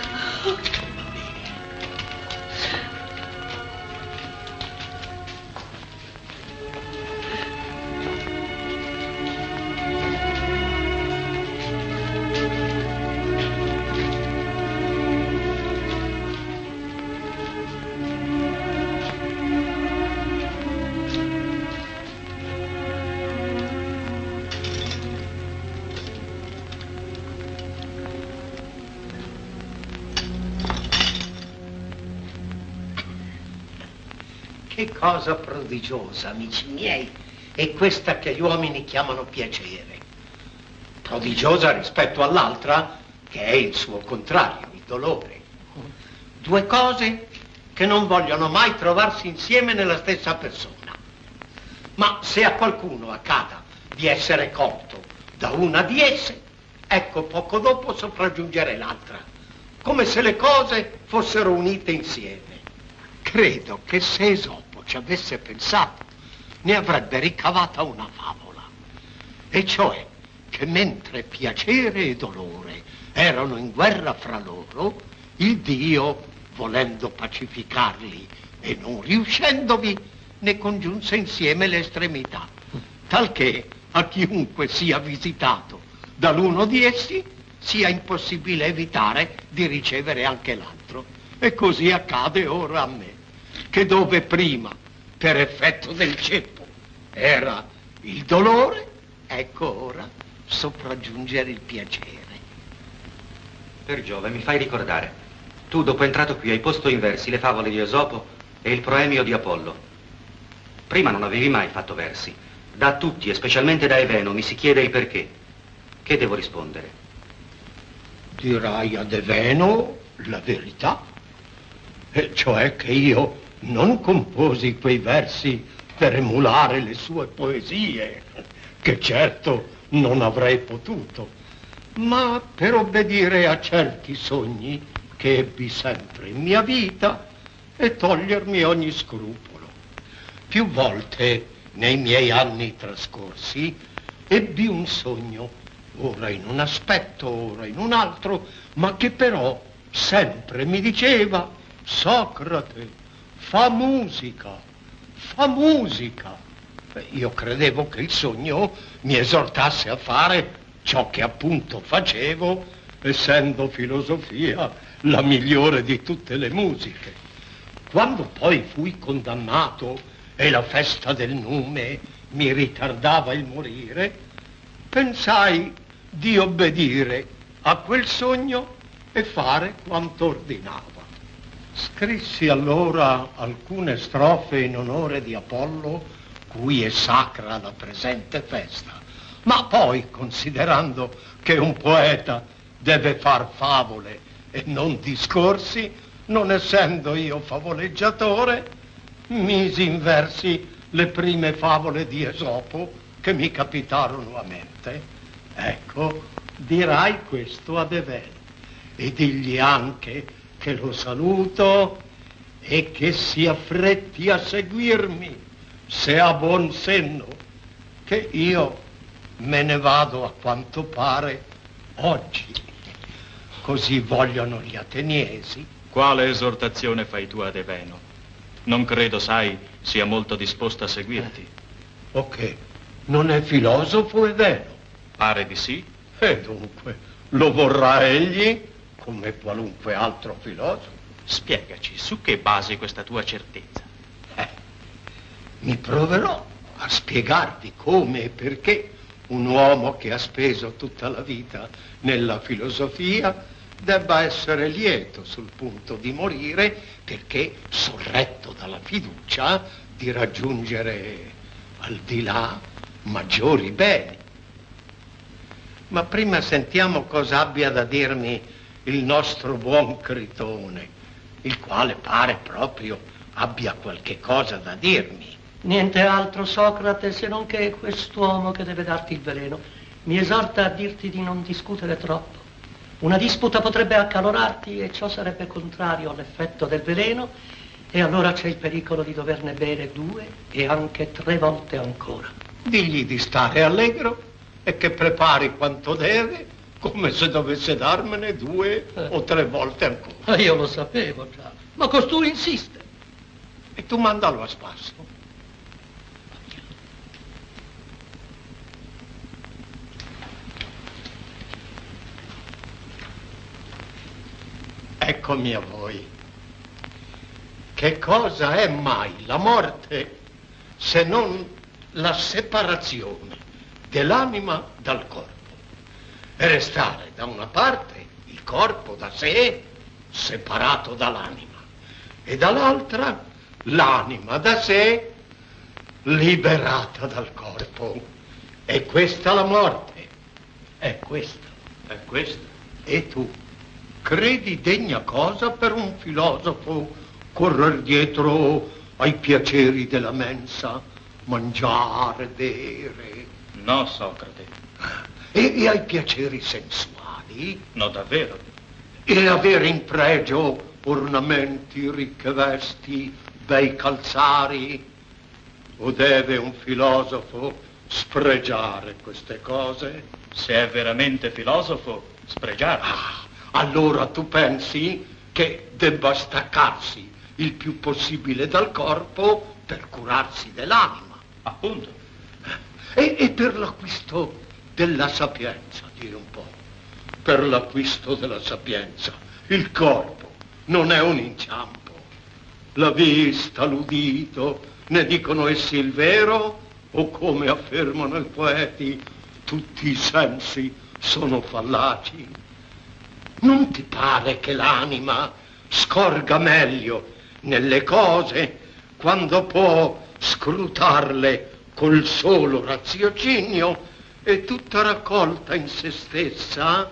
Cosa prodigiosa, amici miei, è questa che gli uomini chiamano piacere. Prodigiosa rispetto all'altra, che è il suo contrario, il dolore. Due cose che non vogliono mai trovarsi insieme nella stessa persona. Ma se a qualcuno accada di essere colto da una di esse, ecco poco dopo sopraggiungere l'altra, come se le cose fossero unite insieme. Credo che se Esopo ci avesse pensato, ne avrebbe ricavata una favola, e cioè che mentre piacere e dolore erano in guerra fra loro, il Dio, volendo pacificarli e non riuscendovi, ne congiunse insieme le estremità, talché a chiunque sia visitato da l'uno di essi sia impossibile evitare di ricevere anche l'altro. E così accade ora a me che dove prima, per effetto del ceppo, era il dolore, ecco ora sopraggiungere il piacere. Per Giove, mi fai ricordare. Tu, dopo entrato qui, hai posto in versi le favole di Esopo e il proemio di Apollo. Prima non avevi mai fatto versi. Da tutti, e specialmente da Eveno, mi si chiede il perché. Che devo rispondere? Dirai ad Eveno la verità, e cioè che io non composi quei versi per emulare le sue poesie, che certo non avrei potuto, ma per obbedire a certi sogni che ebbi sempre in mia vita e togliermi ogni scrupolo. Più volte nei miei anni trascorsi ebbi un sogno, ora in un aspetto, ora in un altro, ma che però sempre mi diceva, Socrate, fa musica, fa musica. Io credevo che il sogno mi esortasse a fare ciò che appunto facevo, essendo filosofia la migliore di tutte le musiche. Quando poi fui condannato e la festa del nume mi ritardava il morire, pensai di obbedire a quel sogno e fare quanto ordinava. Scrissi allora alcune strofe in onore di Apollo, cui è sacra la presente festa. Ma poi, considerando che un poeta deve far favole e non discorsi, non essendo io favoleggiatore, misi in versi le prime favole di Esopo che mi capitarono a mente. Ecco, dirai questo ad Evene e digli anche che lo saluto e che si affretti a seguirmi se ha buon senno, che io me ne vado a quanto pare oggi. Così vogliono gli ateniesi. Quale esortazione fai tu ad Eveno? Non credo, sai, sia molto disposto a seguirti. Ok, non è filosofo Eveno? Pare di sì. E dunque, lo vorrà egli? Come qualunque altro filosofo. Spiegaci, su che basi questa tua certezza? Eh, mi proverò a spiegarvi come e perché un uomo che ha speso tutta la vita nella filosofia debba essere lieto sul punto di morire perché sorretto dalla fiducia di raggiungere al di là maggiori beni. Ma prima sentiamo cosa abbia da dirmi il nostro buon Critone, il quale pare proprio abbia qualche cosa da dirmi. Niente altro, Socrate, se non che quest'uomo che deve darti il veleno mi esorta a dirti di non discutere troppo. Una disputa potrebbe accalorarti e ciò sarebbe contrario all'effetto del veleno e allora c'è il pericolo di doverne bere due e anche tre volte ancora. Digli di stare allegro e che prepari quanto deve come se dovesse darmene due eh. o tre volte ancora. Ma io lo sapevo già, ma costui insiste. E tu mandalo a spasso. Eccomi a voi. Che cosa è mai la morte se non la separazione dell'anima dal corpo? E restare da una parte il corpo da sé separato dall'anima e dall'altra l'anima da sé, liberata dal corpo. E questa la morte. È questa. È questa. E tu credi degna cosa per un filosofo correr dietro ai piaceri della mensa, mangiare, bere? No, Socrate. E, e ai piaceri sensuali? No, davvero. E avere in pregio ornamenti, ricche vesti, bei calzari? O deve un filosofo spregiare queste cose? Se è veramente filosofo, spregiarle. Ah, allora tu pensi che debba staccarsi il più possibile dal corpo per curarsi dell'anima? Appunto. E, e per l'acquisto della sapienza, dire un po'. Per l'acquisto della sapienza, il corpo non è un inciampo. La vista, l'udito, ne dicono essi il vero o come affermano i poeti, tutti i sensi sono fallaci. Non ti pare che l'anima scorga meglio nelle cose quando può scrutarle col solo raziocinio e tutta raccolta in se stessa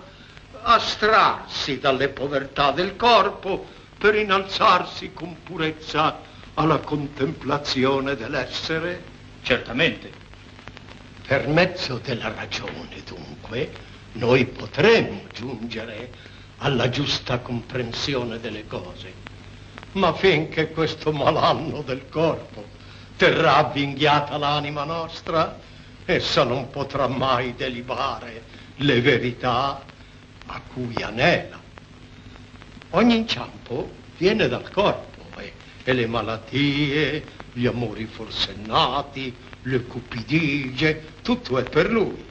astrarsi dalle povertà del corpo per innalzarsi con purezza alla contemplazione dell'essere? Certamente. Per mezzo della ragione, dunque, noi potremo giungere alla giusta comprensione delle cose. Ma finché questo malanno del corpo terrà avvinghiata l'anima nostra, essa non potrà mai delibare le verità a cui anela. Ogni inciampo viene dal corpo e, e le malattie, gli amori forsennati, le cupidigie, tutto è per lui.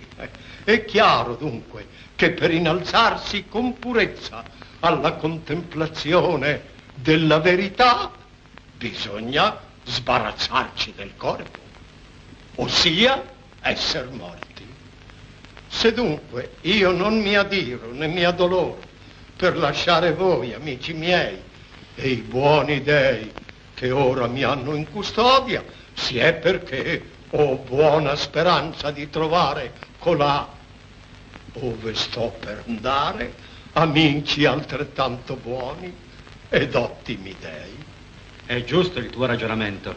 È chiaro dunque che per innalzarsi con purezza alla contemplazione della verità bisogna sbarazzarci del corpo, ossia essere morti. Se dunque io non mi adiro né mi addoloro per lasciare voi, amici miei, e i buoni dei che ora mi hanno in custodia, si è perché ho buona speranza di trovare colà ove sto per andare amici altrettanto buoni ed ottimi dei. È giusto il tuo ragionamento,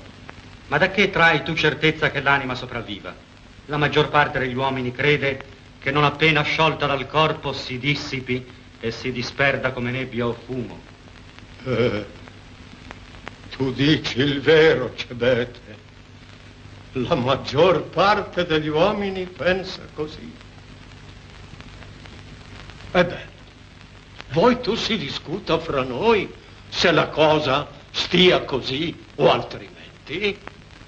ma da che trai tu certezza che l'anima sopravviva? La maggior parte degli uomini crede che non appena sciolta dal corpo si dissipi e si disperda come nebbia o fumo. Eh, tu dici il vero, Cebete. La maggior parte degli uomini pensa così. Ebbene, voi tu si discuta fra noi se la cosa stia così o altrimenti.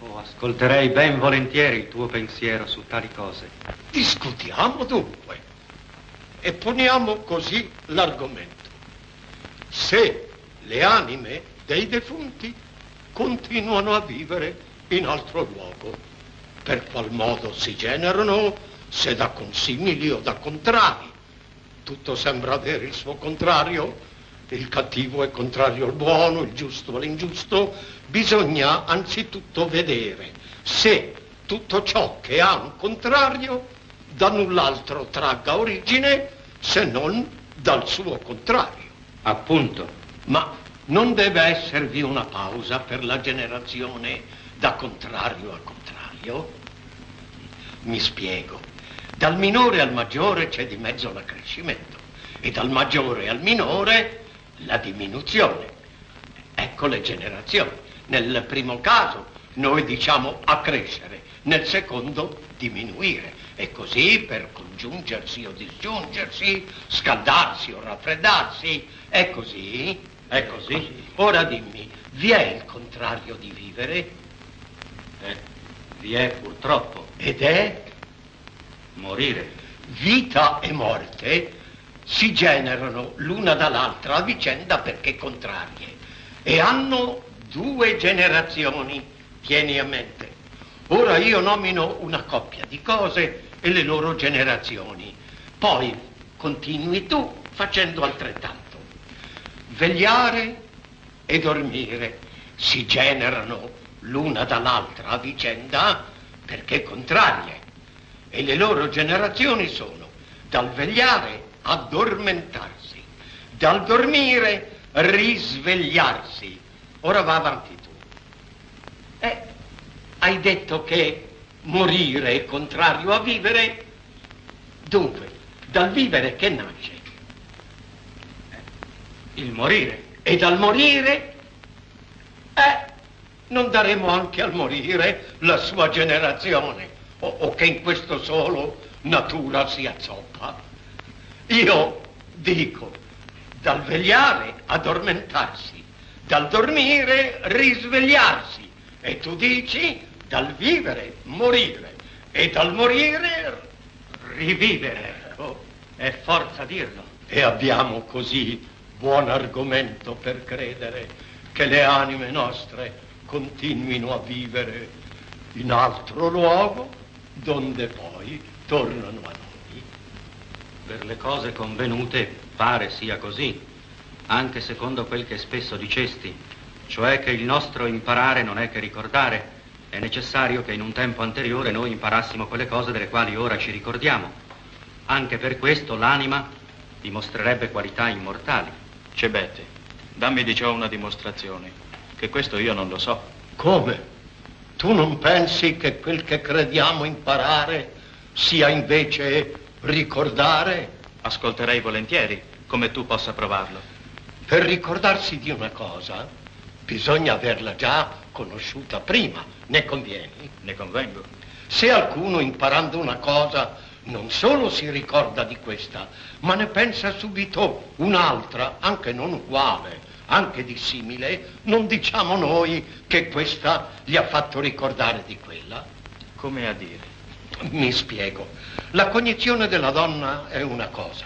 Oh, ascolterei ben volentieri il tuo pensiero su tali cose. Discutiamo dunque e poniamo così l'argomento. Se le anime dei defunti continuano a vivere in altro luogo, per qual modo si generano, se da consimili o da contrari. Tutto sembra avere il suo contrario, il cattivo è contrario al buono, il giusto all'ingiusto. Bisogna anzitutto vedere se tutto ciò che ha un contrario da null'altro tragga origine se non dal suo contrario. Appunto. Ma non deve esservi una pausa per la generazione da contrario a contrario? Mi spiego. Dal minore al maggiore c'è di mezzo l'accrescimento e dal maggiore al minore la diminuzione. Ecco le generazioni. Nel primo caso noi diciamo accrescere, nel secondo diminuire. E così per congiungersi o disgiungersi, scaldarsi o raffreddarsi, è così? È così? Ora dimmi, vi è il contrario di vivere? Eh, vi è purtroppo Ed è? morire. Vita e morte si generano l'una dall'altra a vicenda perché contrarie e hanno due generazioni, tieni a mente. Ora io nomino una coppia di cose e le loro generazioni, poi continui tu facendo altrettanto. Vegliare e dormire si generano l'una dall'altra a vicenda perché contrarie e le loro generazioni sono dal vegliare addormentarsi, dal dormire risvegliarsi. Ora va avanti tu. Eh, hai detto che morire è contrario a vivere? Dunque, dal vivere che nasce? Il morire. E dal morire? Eh, non daremo anche al morire la sua generazione, o, o che in questo solo natura si azzoppa. Io dico, dal vegliare addormentarsi, dal dormire risvegliarsi, e tu dici dal vivere morire, e dal morire rivivere. Oh, è forza dirlo. E abbiamo così buon argomento per credere che le anime nostre continuino a vivere in altro luogo, donde poi tornano a noi. Per le cose convenute pare sia così, anche secondo quel che spesso dicesti, cioè che il nostro imparare non è che ricordare, è necessario che in un tempo anteriore noi imparassimo quelle cose delle quali ora ci ricordiamo. Anche per questo l'anima dimostrerebbe qualità immortali. Cebete, dammi di ciò una dimostrazione che questo io non lo so. Come? Tu non pensi che quel che crediamo imparare sia invece ricordare? Ascolterei volentieri come tu possa provarlo. Per ricordarsi di una cosa bisogna averla già conosciuta prima, ne convieni? Ne convengo. Se qualcuno imparando una cosa non solo si ricorda di questa, ma ne pensa subito un'altra, anche non uguale, anche di simile, non diciamo noi che questa gli ha fatto ricordare di quella? Come a dire? Mi spiego. La cognizione della donna è una cosa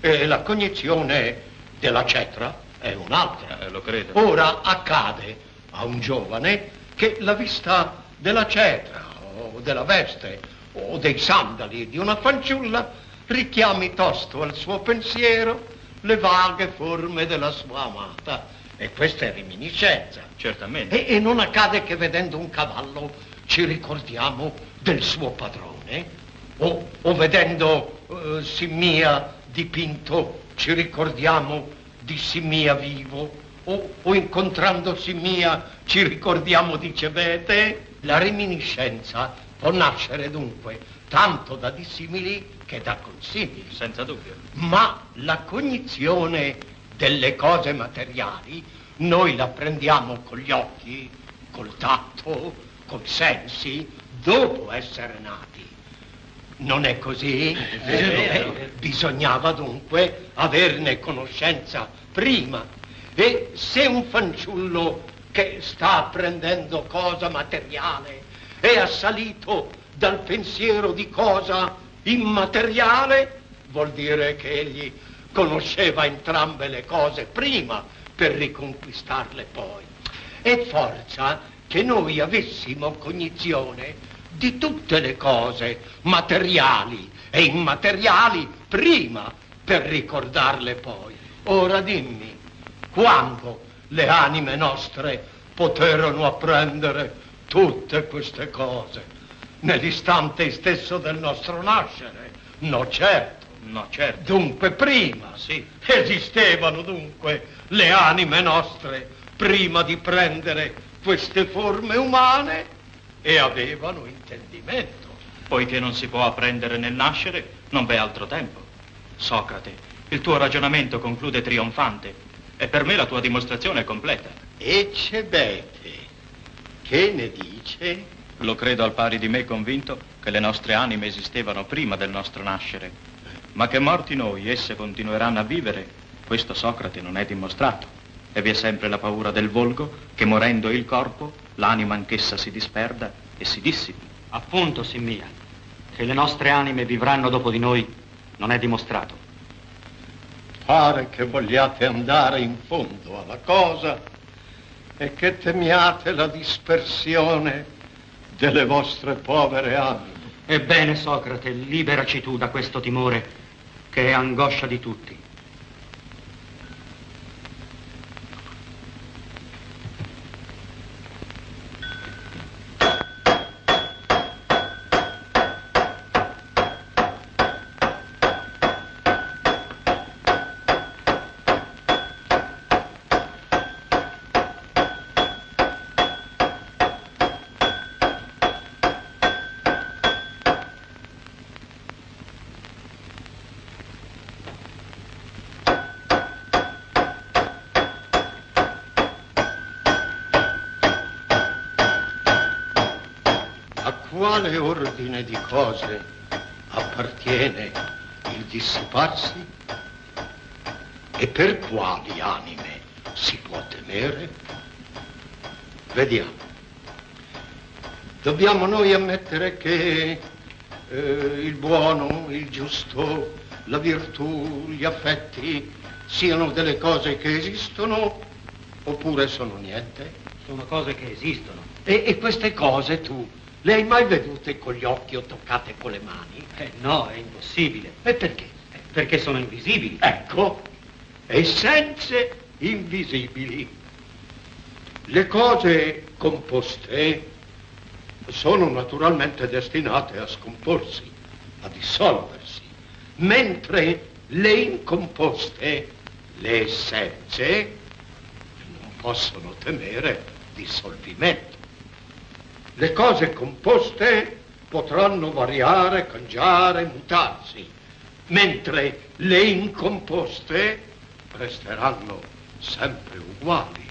e la cognizione della cetra è un'altra. Eh, lo credo. Ora accade a un giovane che la vista della cetra o della veste o dei sandali di una fanciulla richiami tosto al suo pensiero le vaghe forme della sua amata. E questa è reminiscenza. Certamente. E, e non accade che vedendo un cavallo ci ricordiamo del suo padrone? O, o vedendo uh, Simmia dipinto ci ricordiamo di Simmia vivo? O, o incontrando Simmia ci ricordiamo di Cebete? La reminiscenza può nascere dunque tanto da dissimili che da consigli. Senza dubbio. Ma la cognizione delle cose materiali noi la prendiamo con gli occhi, col tatto, col sensi, dopo essere nati. Non è così? Eh, bisognava dunque averne conoscenza prima. E se un fanciullo che sta apprendendo cosa materiale è assalito dal pensiero di cosa immateriale vuol dire che egli conosceva entrambe le cose prima per riconquistarle poi. E forza che noi avessimo cognizione di tutte le cose materiali e immateriali prima per ricordarle poi. Ora dimmi, quando le anime nostre poterono apprendere tutte queste cose? nell'istante stesso del nostro nascere. No, certo. No, certo. Dunque prima, sì. Esistevano dunque le anime nostre prima di prendere queste forme umane e avevano intendimento. Poiché non si può apprendere nel nascere, non v'è altro tempo. Socrate, il tuo ragionamento conclude trionfante e per me la tua dimostrazione è completa. E Cebete, che ne dice? Lo credo al pari di me convinto che le nostre anime esistevano prima del nostro nascere, ma che morti noi esse continueranno a vivere, questo Socrate non è dimostrato. E vi è sempre la paura del volgo che morendo il corpo, l'anima anch'essa si disperda e si dissipi. Appunto, Simmia, che le nostre anime vivranno dopo di noi non è dimostrato. Pare che vogliate andare in fondo alla cosa e che temiate la dispersione delle vostre povere anime. Ebbene, Socrate, liberaci tu da questo timore che è angoscia di tutti. quale ordine di cose appartiene il dissiparsi? E per quali anime si può temere? Vediamo. Dobbiamo noi ammettere che eh, il buono, il giusto, la virtù, gli affetti siano delle cose che esistono oppure sono niente? Sono cose che esistono. E, e queste cose tu le hai mai vedute con gli occhi o toccate con le mani? Eh, no, è impossibile. E perché? Eh, perché sono invisibili. Ecco, essenze invisibili. Le cose composte sono naturalmente destinate a scomporsi, a dissolversi, mentre le incomposte, le essenze, non possono temere dissolvimento. Le cose composte potranno variare, cangiare, mutarsi, mentre le incomposte resteranno sempre uguali,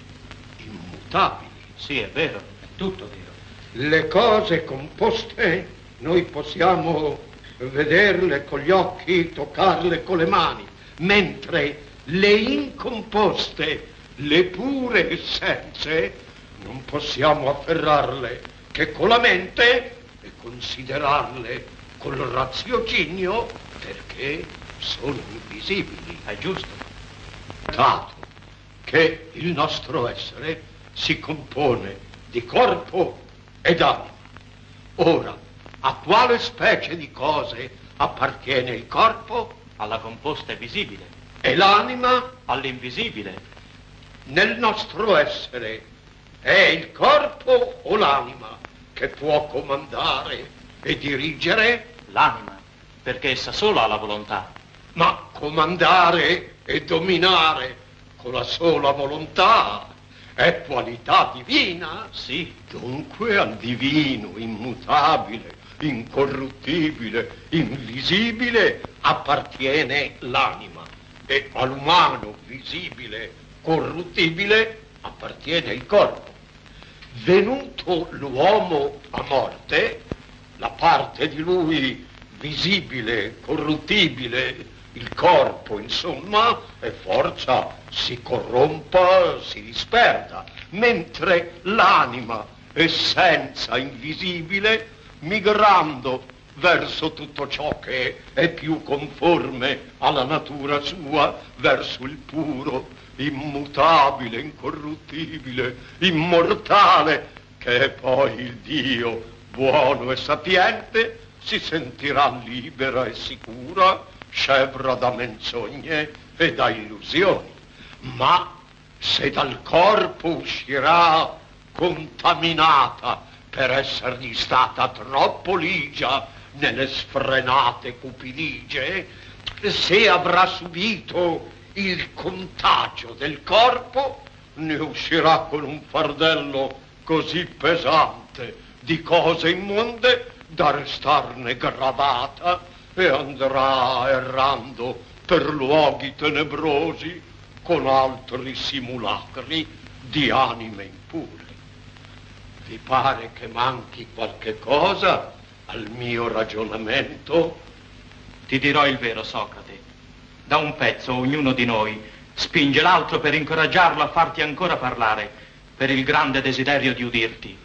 immutabili. Sì, è vero, è tutto vero. Le cose composte noi possiamo vederle con gli occhi, toccarle con le mani, mentre le incomposte, le pure essenze, non possiamo afferrarle che con la mente e considerarle col raziocinio perché sono invisibili. È giusto. Dato che il nostro essere si compone di corpo ed anima. Ora, a quale specie di cose appartiene il corpo? Alla composta visibile. E l'anima? All'invisibile. Nel nostro essere è il corpo o l'anima che può comandare e dirigere? L'anima, perché essa sola ha la volontà. Ma comandare e dominare con la sola volontà è qualità divina? Sì. Dunque al divino, immutabile, incorruttibile, invisibile, appartiene l'anima e all'umano visibile, corruttibile, appartiene il corpo venuto l'uomo a morte, la parte di lui visibile, corruttibile, il corpo, insomma, e forza si corrompa, si disperda, mentre l'anima, essenza invisibile, migrando verso tutto ciò che è più conforme alla natura sua, verso il puro, immutabile, incorruttibile, immortale, che è poi il Dio buono e sapiente, si sentirà libera e sicura, scevra da menzogne e da illusioni. Ma se dal corpo uscirà contaminata per essergli stata troppo ligia nelle sfrenate cupidigie, se avrà subito il contagio del corpo, ne uscirà con un fardello così pesante di cose immonde da restarne gravata e andrà errando per luoghi tenebrosi con altri simulacri di anime impure. Vi pare che manchi qualche cosa al mio ragionamento? Ti dirò il vero, Socrate. Da un pezzo ognuno di noi spinge l'altro per incoraggiarlo a farti ancora parlare, per il grande desiderio di udirti.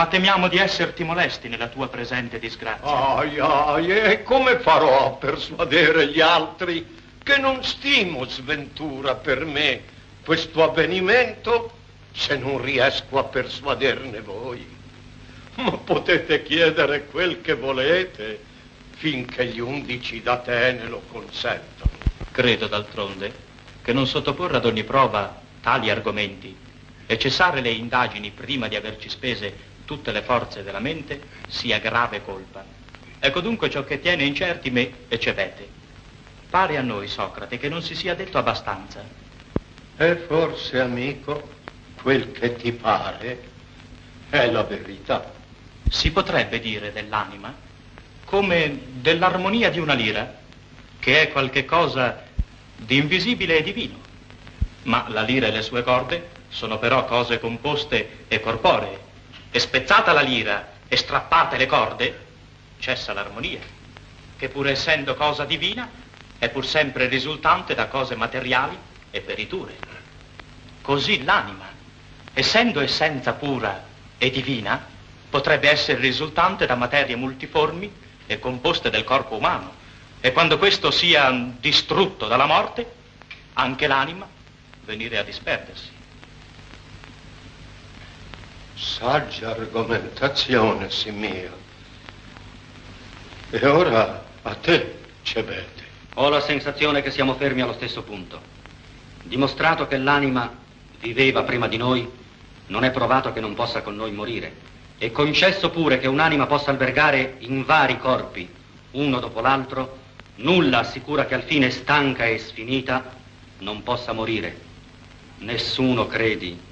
Ma temiamo di esserti molesti nella tua presente disgrazia. Ai, ai, e come farò a persuadere gli altri che non stimo sventura per me questo avvenimento se non riesco a persuaderne voi? Ma potete chiedere quel che volete finché gli undici d'Atene lo consentono. Credo, d'altronde, che non sottoporre ad ogni prova tali argomenti e cessare le indagini prima di averci spese tutte le forze della mente sia grave colpa. Ecco dunque ciò che tiene incerti me e Cevete. Pare a noi, Socrate, che non si sia detto abbastanza. E forse, amico, quel che ti pare è la verità. Si potrebbe dire dell'anima come dell'armonia di una lira, che è qualche cosa di invisibile e divino. Ma la lira e le sue corde sono però cose composte e corporee. E spezzata la lira e strappate le corde, cessa l'armonia, che pur essendo cosa divina, è pur sempre risultante da cose materiali e periture. Così l'anima, essendo essenza pura e divina, potrebbe essere risultante da materie multiformi e composte del corpo umano. E quando questo sia distrutto dalla morte, anche l'anima venire a disperdersi. Saggia argomentazione, sì mia. E ora a te, Cebete. Ho la sensazione che siamo fermi allo stesso punto. Dimostrato che l'anima viveva prima di noi, non è provato che non possa con noi morire. E concesso pure che un'anima possa albergare in vari corpi, uno dopo l'altro, nulla assicura che al fine stanca e sfinita non possa morire. Nessuno, credi,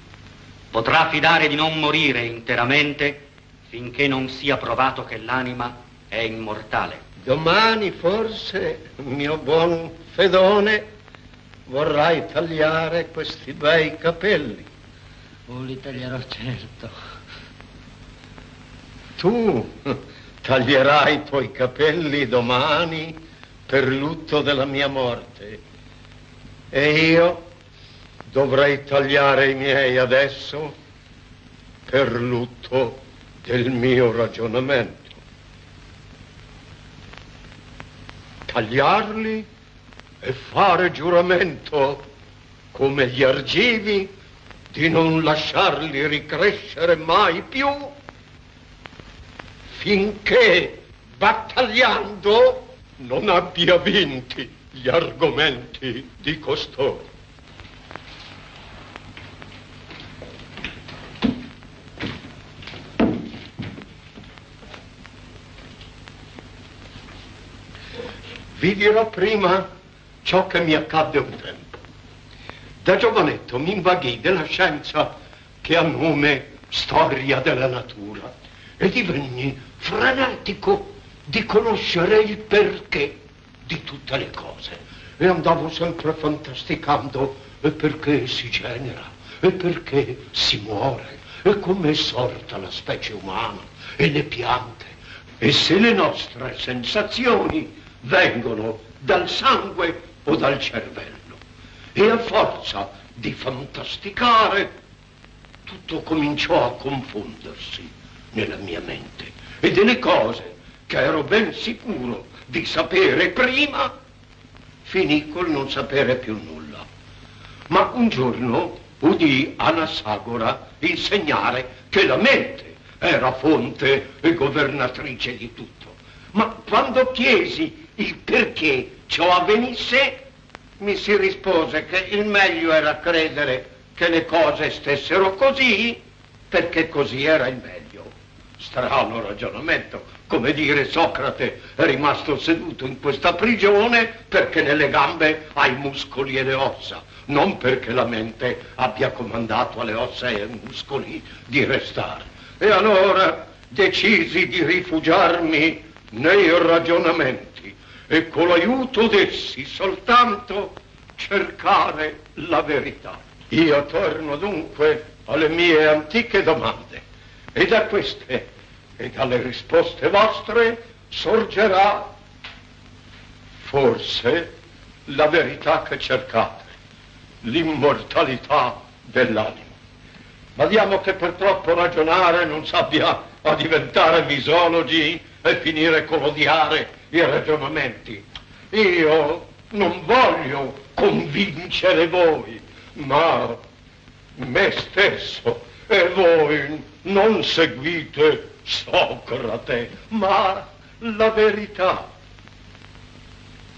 potrà fidare di non morire interamente finché non sia provato che l'anima è immortale. Domani forse, mio buon Fedone, vorrai tagliare questi bei capelli. Oh, li taglierò certo. Tu taglierai i tuoi capelli domani per lutto della mia morte e io dovrei tagliare i miei adesso per lutto del mio ragionamento. tagliarli e fare giuramento come gli argivi di non lasciarli ricrescere mai più finché battagliando non abbia vinti gli argomenti di costoro. Vi dirò prima ciò che mi accadde un tempo. Da giovanetto mi invaghì della scienza che ha nome storia della natura e divenni frenetico di conoscere il perché di tutte le cose. E andavo sempre fantasticando e perché si genera, e perché si muore, e come è sorta la specie umana, e le piante, e se le nostre sensazioni vengono dal sangue o dal cervello. E a forza di fantasticare, tutto cominciò a confondersi nella mia mente. E delle cose che ero ben sicuro di sapere prima, finì col non sapere più nulla. Ma un giorno udì Anasagora insegnare che la mente era fonte e governatrice di tutto. Ma quando chiesi il perché ciò avvenisse, mi si rispose che il meglio era credere che le cose stessero così, perché così era il meglio. Strano ragionamento, come dire Socrate è rimasto seduto in questa prigione perché nelle gambe ha i muscoli e le ossa, non perché la mente abbia comandato alle ossa e ai muscoli di restare. E allora decisi di rifugiarmi nei ragionamenti e con l'aiuto d'essi soltanto cercare la verità. Io torno dunque alle mie antiche domande e da queste e dalle risposte vostre sorgerà forse la verità che cercate, l'immortalità dell'anima. Badiamo che per troppo ragionare non sappia a diventare misologi e finire con odiare i ragionamenti. Io non voglio convincere voi, ma me stesso e voi non seguite Socrate, ma la verità.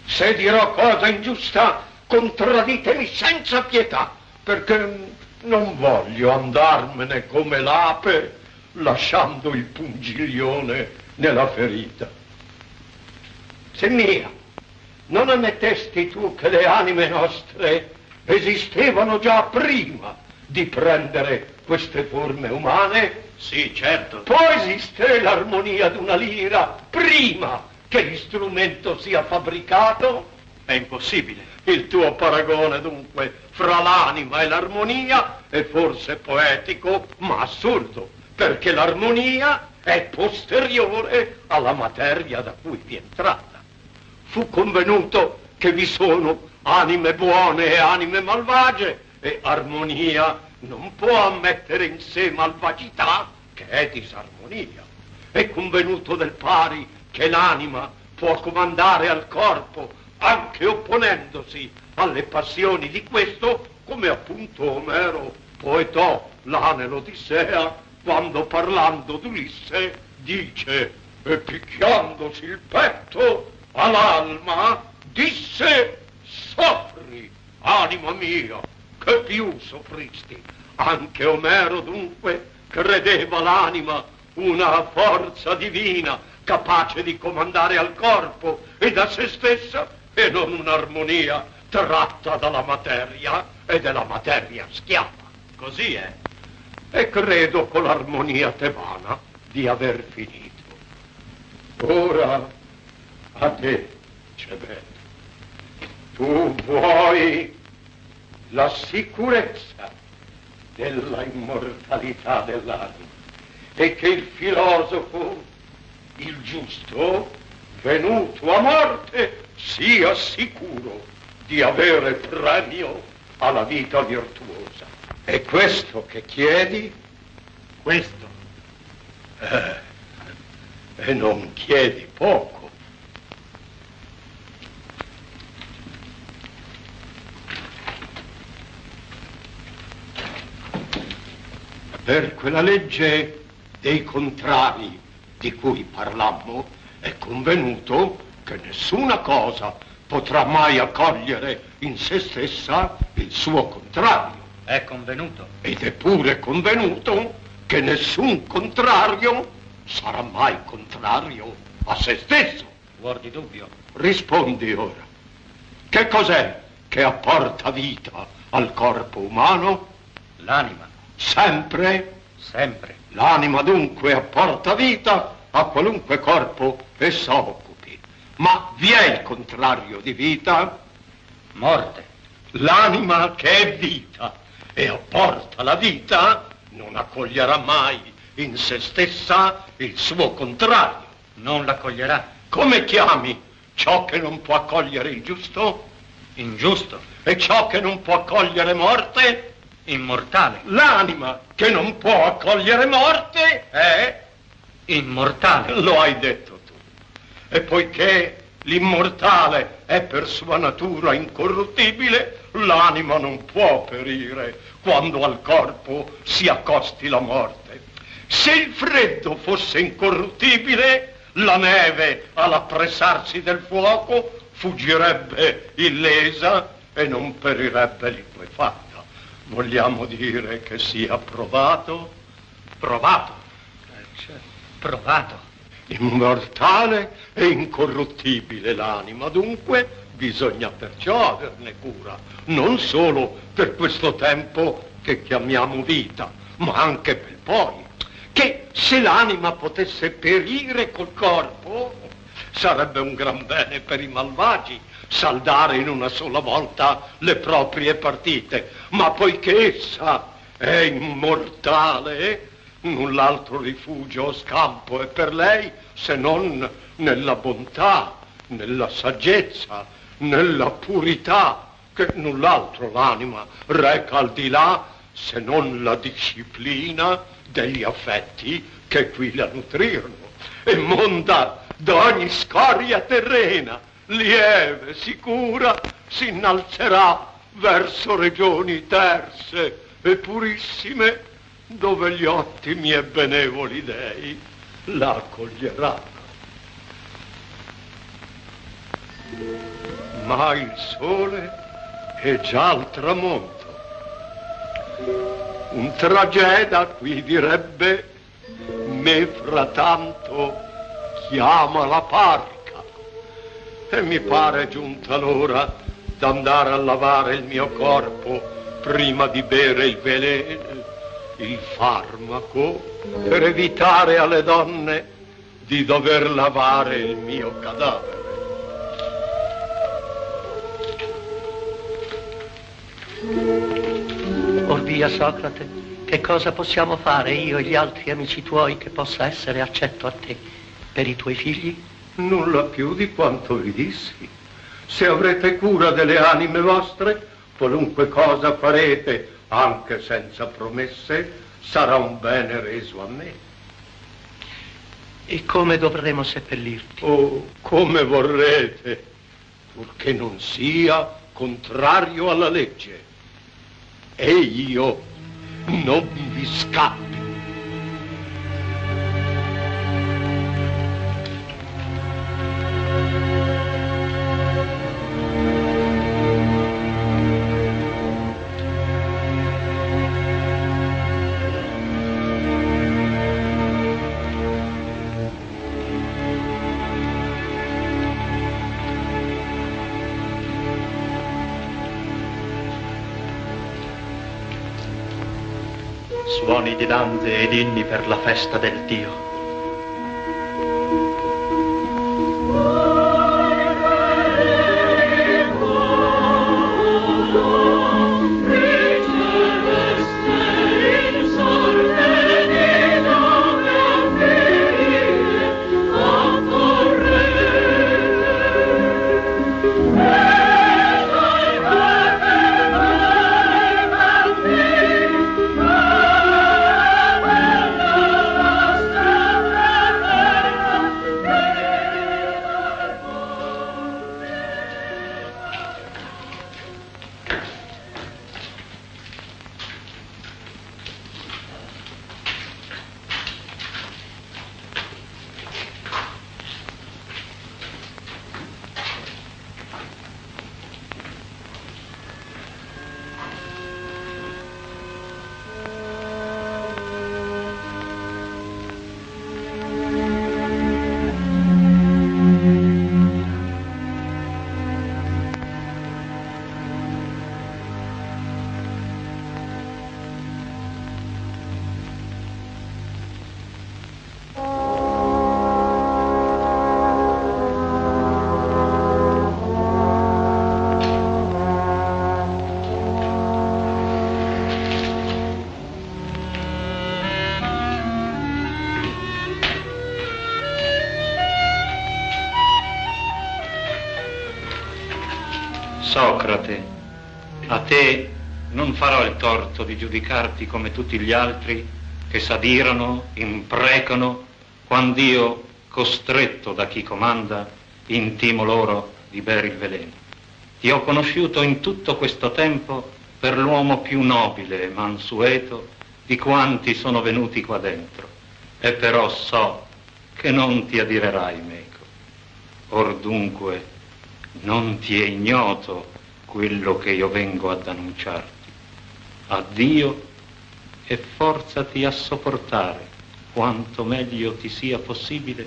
Se dirò cosa ingiusta, contradditemi senza pietà, perché non voglio andarmene come l'ape lasciando il pungiglione nella ferita se mia, non ammettesti tu che le anime nostre esistevano già prima di prendere queste forme umane? Sì, certo. Può esistere l'armonia di una lira prima che l'istrumento sia fabbricato? È impossibile. Il tuo paragone, dunque, fra l'anima e l'armonia è forse poetico, ma assurdo, perché l'armonia è posteriore alla materia da cui vi è entrata. Fu convenuto che vi sono anime buone e anime malvagie e armonia non può ammettere in sé malvagità che è disarmonia. È convenuto del pari che l'anima può comandare al corpo anche opponendosi alle passioni di questo, come appunto Omero poetò l'Anelodissea quando parlando d'Ulisse dice e picchiandosi il petto all'alma disse soffri, anima mia, che più soffristi. Anche Omero dunque credeva l'anima una forza divina capace di comandare al corpo e da se stessa e non un'armonia tratta dalla materia e della materia schiava. Così è. E credo con l'armonia tebana di aver finito. Ora a te, Cebet, tu vuoi la sicurezza della immortalità dell'anima e che il filosofo, il giusto, venuto a morte, sia sicuro di avere premio alla vita virtuosa. È questo che chiedi? Questo. Eh, e non chiedi poco. Per quella legge dei contrari di cui parlammo è convenuto che nessuna cosa potrà mai accogliere in se stessa il suo contrario. È convenuto. Ed è pure convenuto che nessun contrario sarà mai contrario a se stesso. Fuor di dubbio. Rispondi ora. Che cos'è che apporta vita al corpo umano? L'anima. Sempre? Sempre. L'anima dunque apporta vita a qualunque corpo essa occupi. Ma vi è il contrario di vita? Morte. L'anima che è vita e apporta la vita non accoglierà mai in se stessa il suo contrario. Non l'accoglierà. Come chiami ciò che non può accogliere il giusto? Ingiusto. E ciò che non può accogliere morte? Immortale. L'anima che non può accogliere morte è Immortale. Lo hai detto tu. E poiché l'immortale è per sua natura incorruttibile, l'anima non può perire quando al corpo si accosti la morte. Se il freddo fosse incorruttibile, la neve all'appressarsi del fuoco fuggirebbe illesa e non perirebbe liquefatta. Vogliamo dire che sia provato? Provato. Provato. Immortale e incorruttibile l'anima, dunque bisogna perciò averne cura, non solo per questo tempo che chiamiamo vita, ma anche per poi. Che se l'anima potesse perire col corpo, sarebbe un gran bene per i malvagi saldare in una sola volta le proprie partite, ma poiché essa è immortale, null'altro rifugio o scampo è per lei se non nella bontà, nella saggezza, nella purità, che null'altro l'anima reca al di là se non la disciplina degli affetti che qui la nutrirono. E monda d'ogni scoria terrena, lieve, sicura, si innalzerà verso regioni terse e purissime dove gli ottimi e benevoli dei la accoglieranno. Ma il sole è già al tramonto. Un trageda qui direbbe me frattanto chiama la parca e mi pare giunta l'ora d'andare a lavare il mio corpo prima di bere il veleno il farmaco per evitare alle donne di dover lavare il mio cadavere. Or via, Socrate, Che cosa possiamo fare io e gli altri amici tuoi che possa essere accetto a te per i tuoi figli? Nulla più di quanto vi dissi. Se avrete cura delle anime vostre, qualunque cosa farete, anche senza promesse, sarà un bene reso a me. E come dovremo seppellirti? Oh, come vorrete, purché non sia contrario alla legge. E io non vi scappi. Danze ed inni per la festa del Dio. Socrate, a te non farò il torto di giudicarti come tutti gli altri che s'adirano, imprecano, quando io, costretto da chi comanda, intimo loro di bere il veleno. Ti ho conosciuto in tutto questo tempo per l'uomo più nobile e mansueto di quanti sono venuti qua dentro. E però so che non ti adirerai meco. Or dunque non ti è ignoto quello che io vengo ad annunciarti. Addio e forzati a sopportare quanto meglio ti sia possibile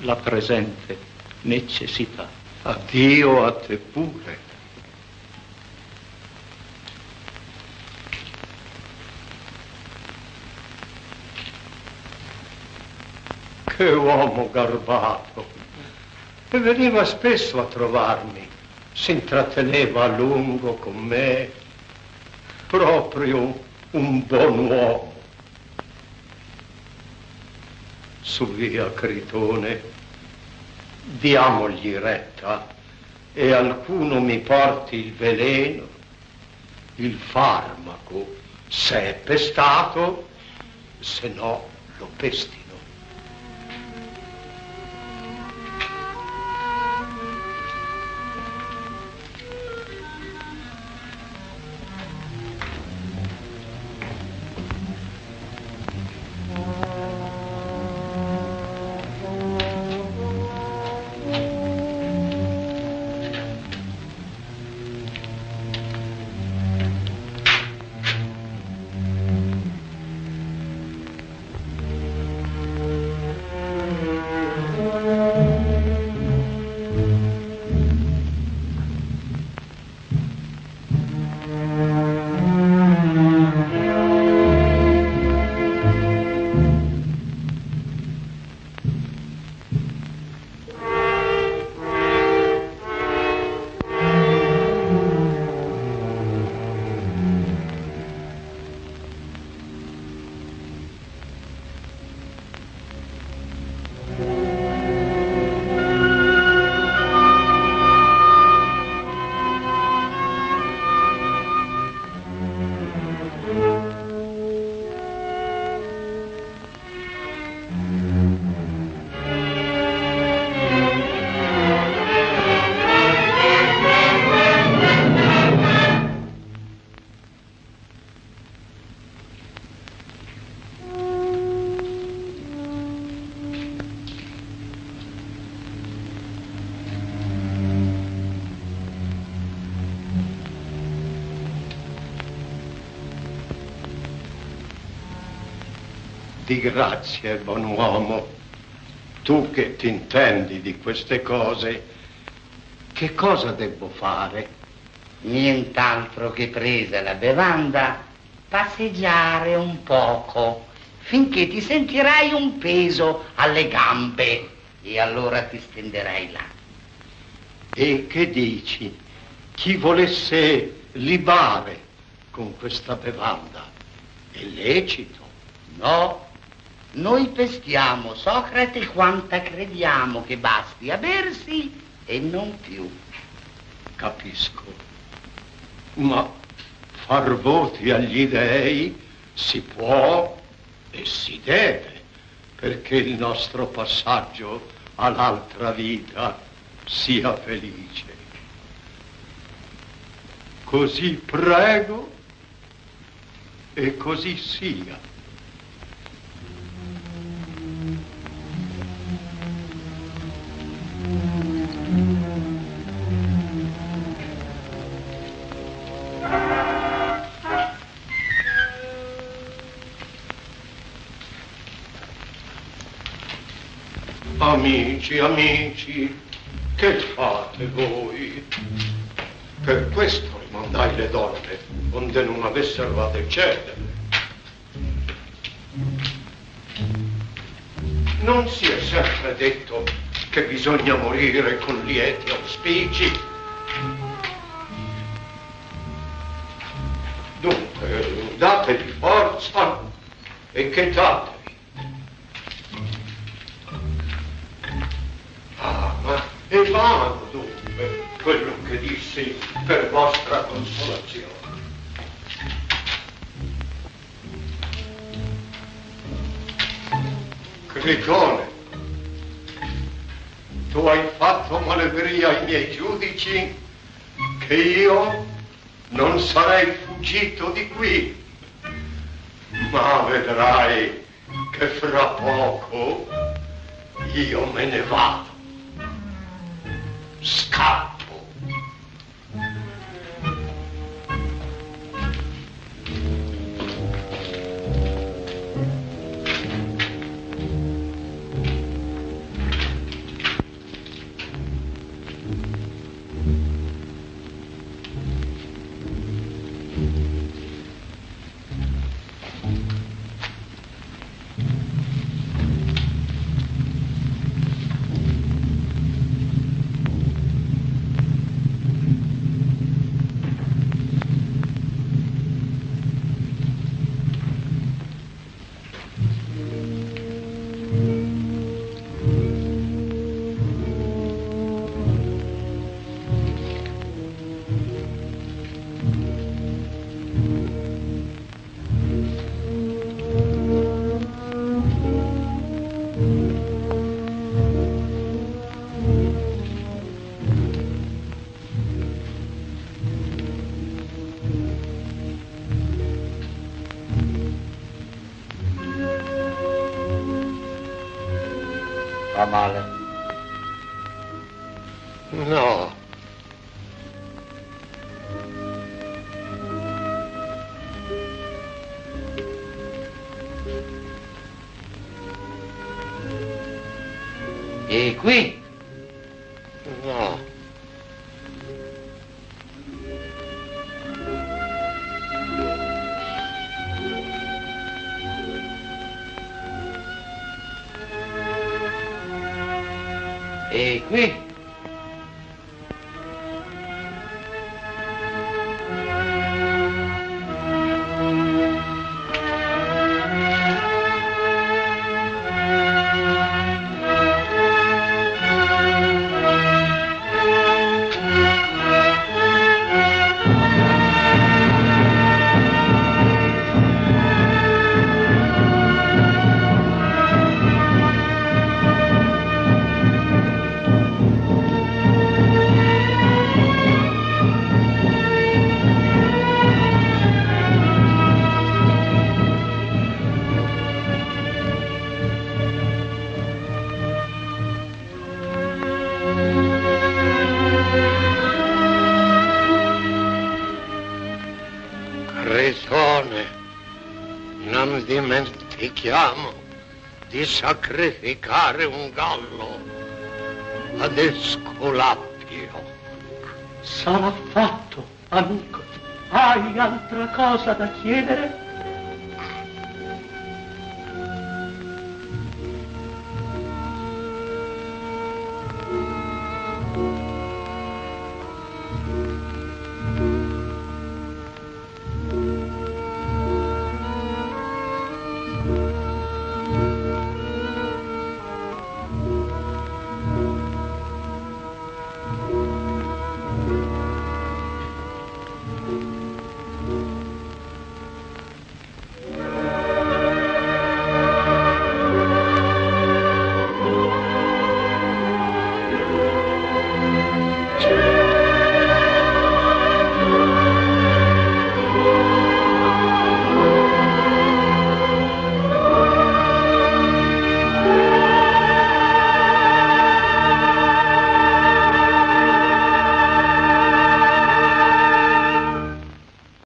la presente necessità. Addio a te pure. Che uomo garbato. E veniva spesso a trovarmi, si intratteneva a lungo con me, proprio un buon uomo. Su via Critone, diamogli retta e alcuno mi porti il veleno, il farmaco, se è pestato, se no lo pestino. Di grazia, buon uomo. Tu che ti intendi di queste cose, che cosa devo fare? Nient'altro che presa la bevanda, passeggiare un poco, finché ti sentirai un peso alle gambe e allora ti stenderai là. E che dici? Chi volesse libare con questa bevanda è lecito? No, noi pestiamo Socrate quanta crediamo che basti a bersi e non più. Capisco. Ma far voti agli dei si può e si deve, perché il nostro passaggio all'altra vita sia felice. Così prego e così sia. Amici, amici, che fate voi? Per questo rimandai le donne, onde non avessero a decedere. Non si è sempre detto che bisogna morire con lieti auspici? Dunque, datevi forza e chetatevi. È vano dunque quello che dissi per vostra consolazione. Cricone, tu hai fatto maleveria ai miei giudici che io non sarei fuggito di qui. Ma vedrai che fra poco io me ne vado. Stop. Male. No. E qui? Sacrificare un gallo ad Esculappio. Sarà fatto, amico. Hai altra cosa da chiedere?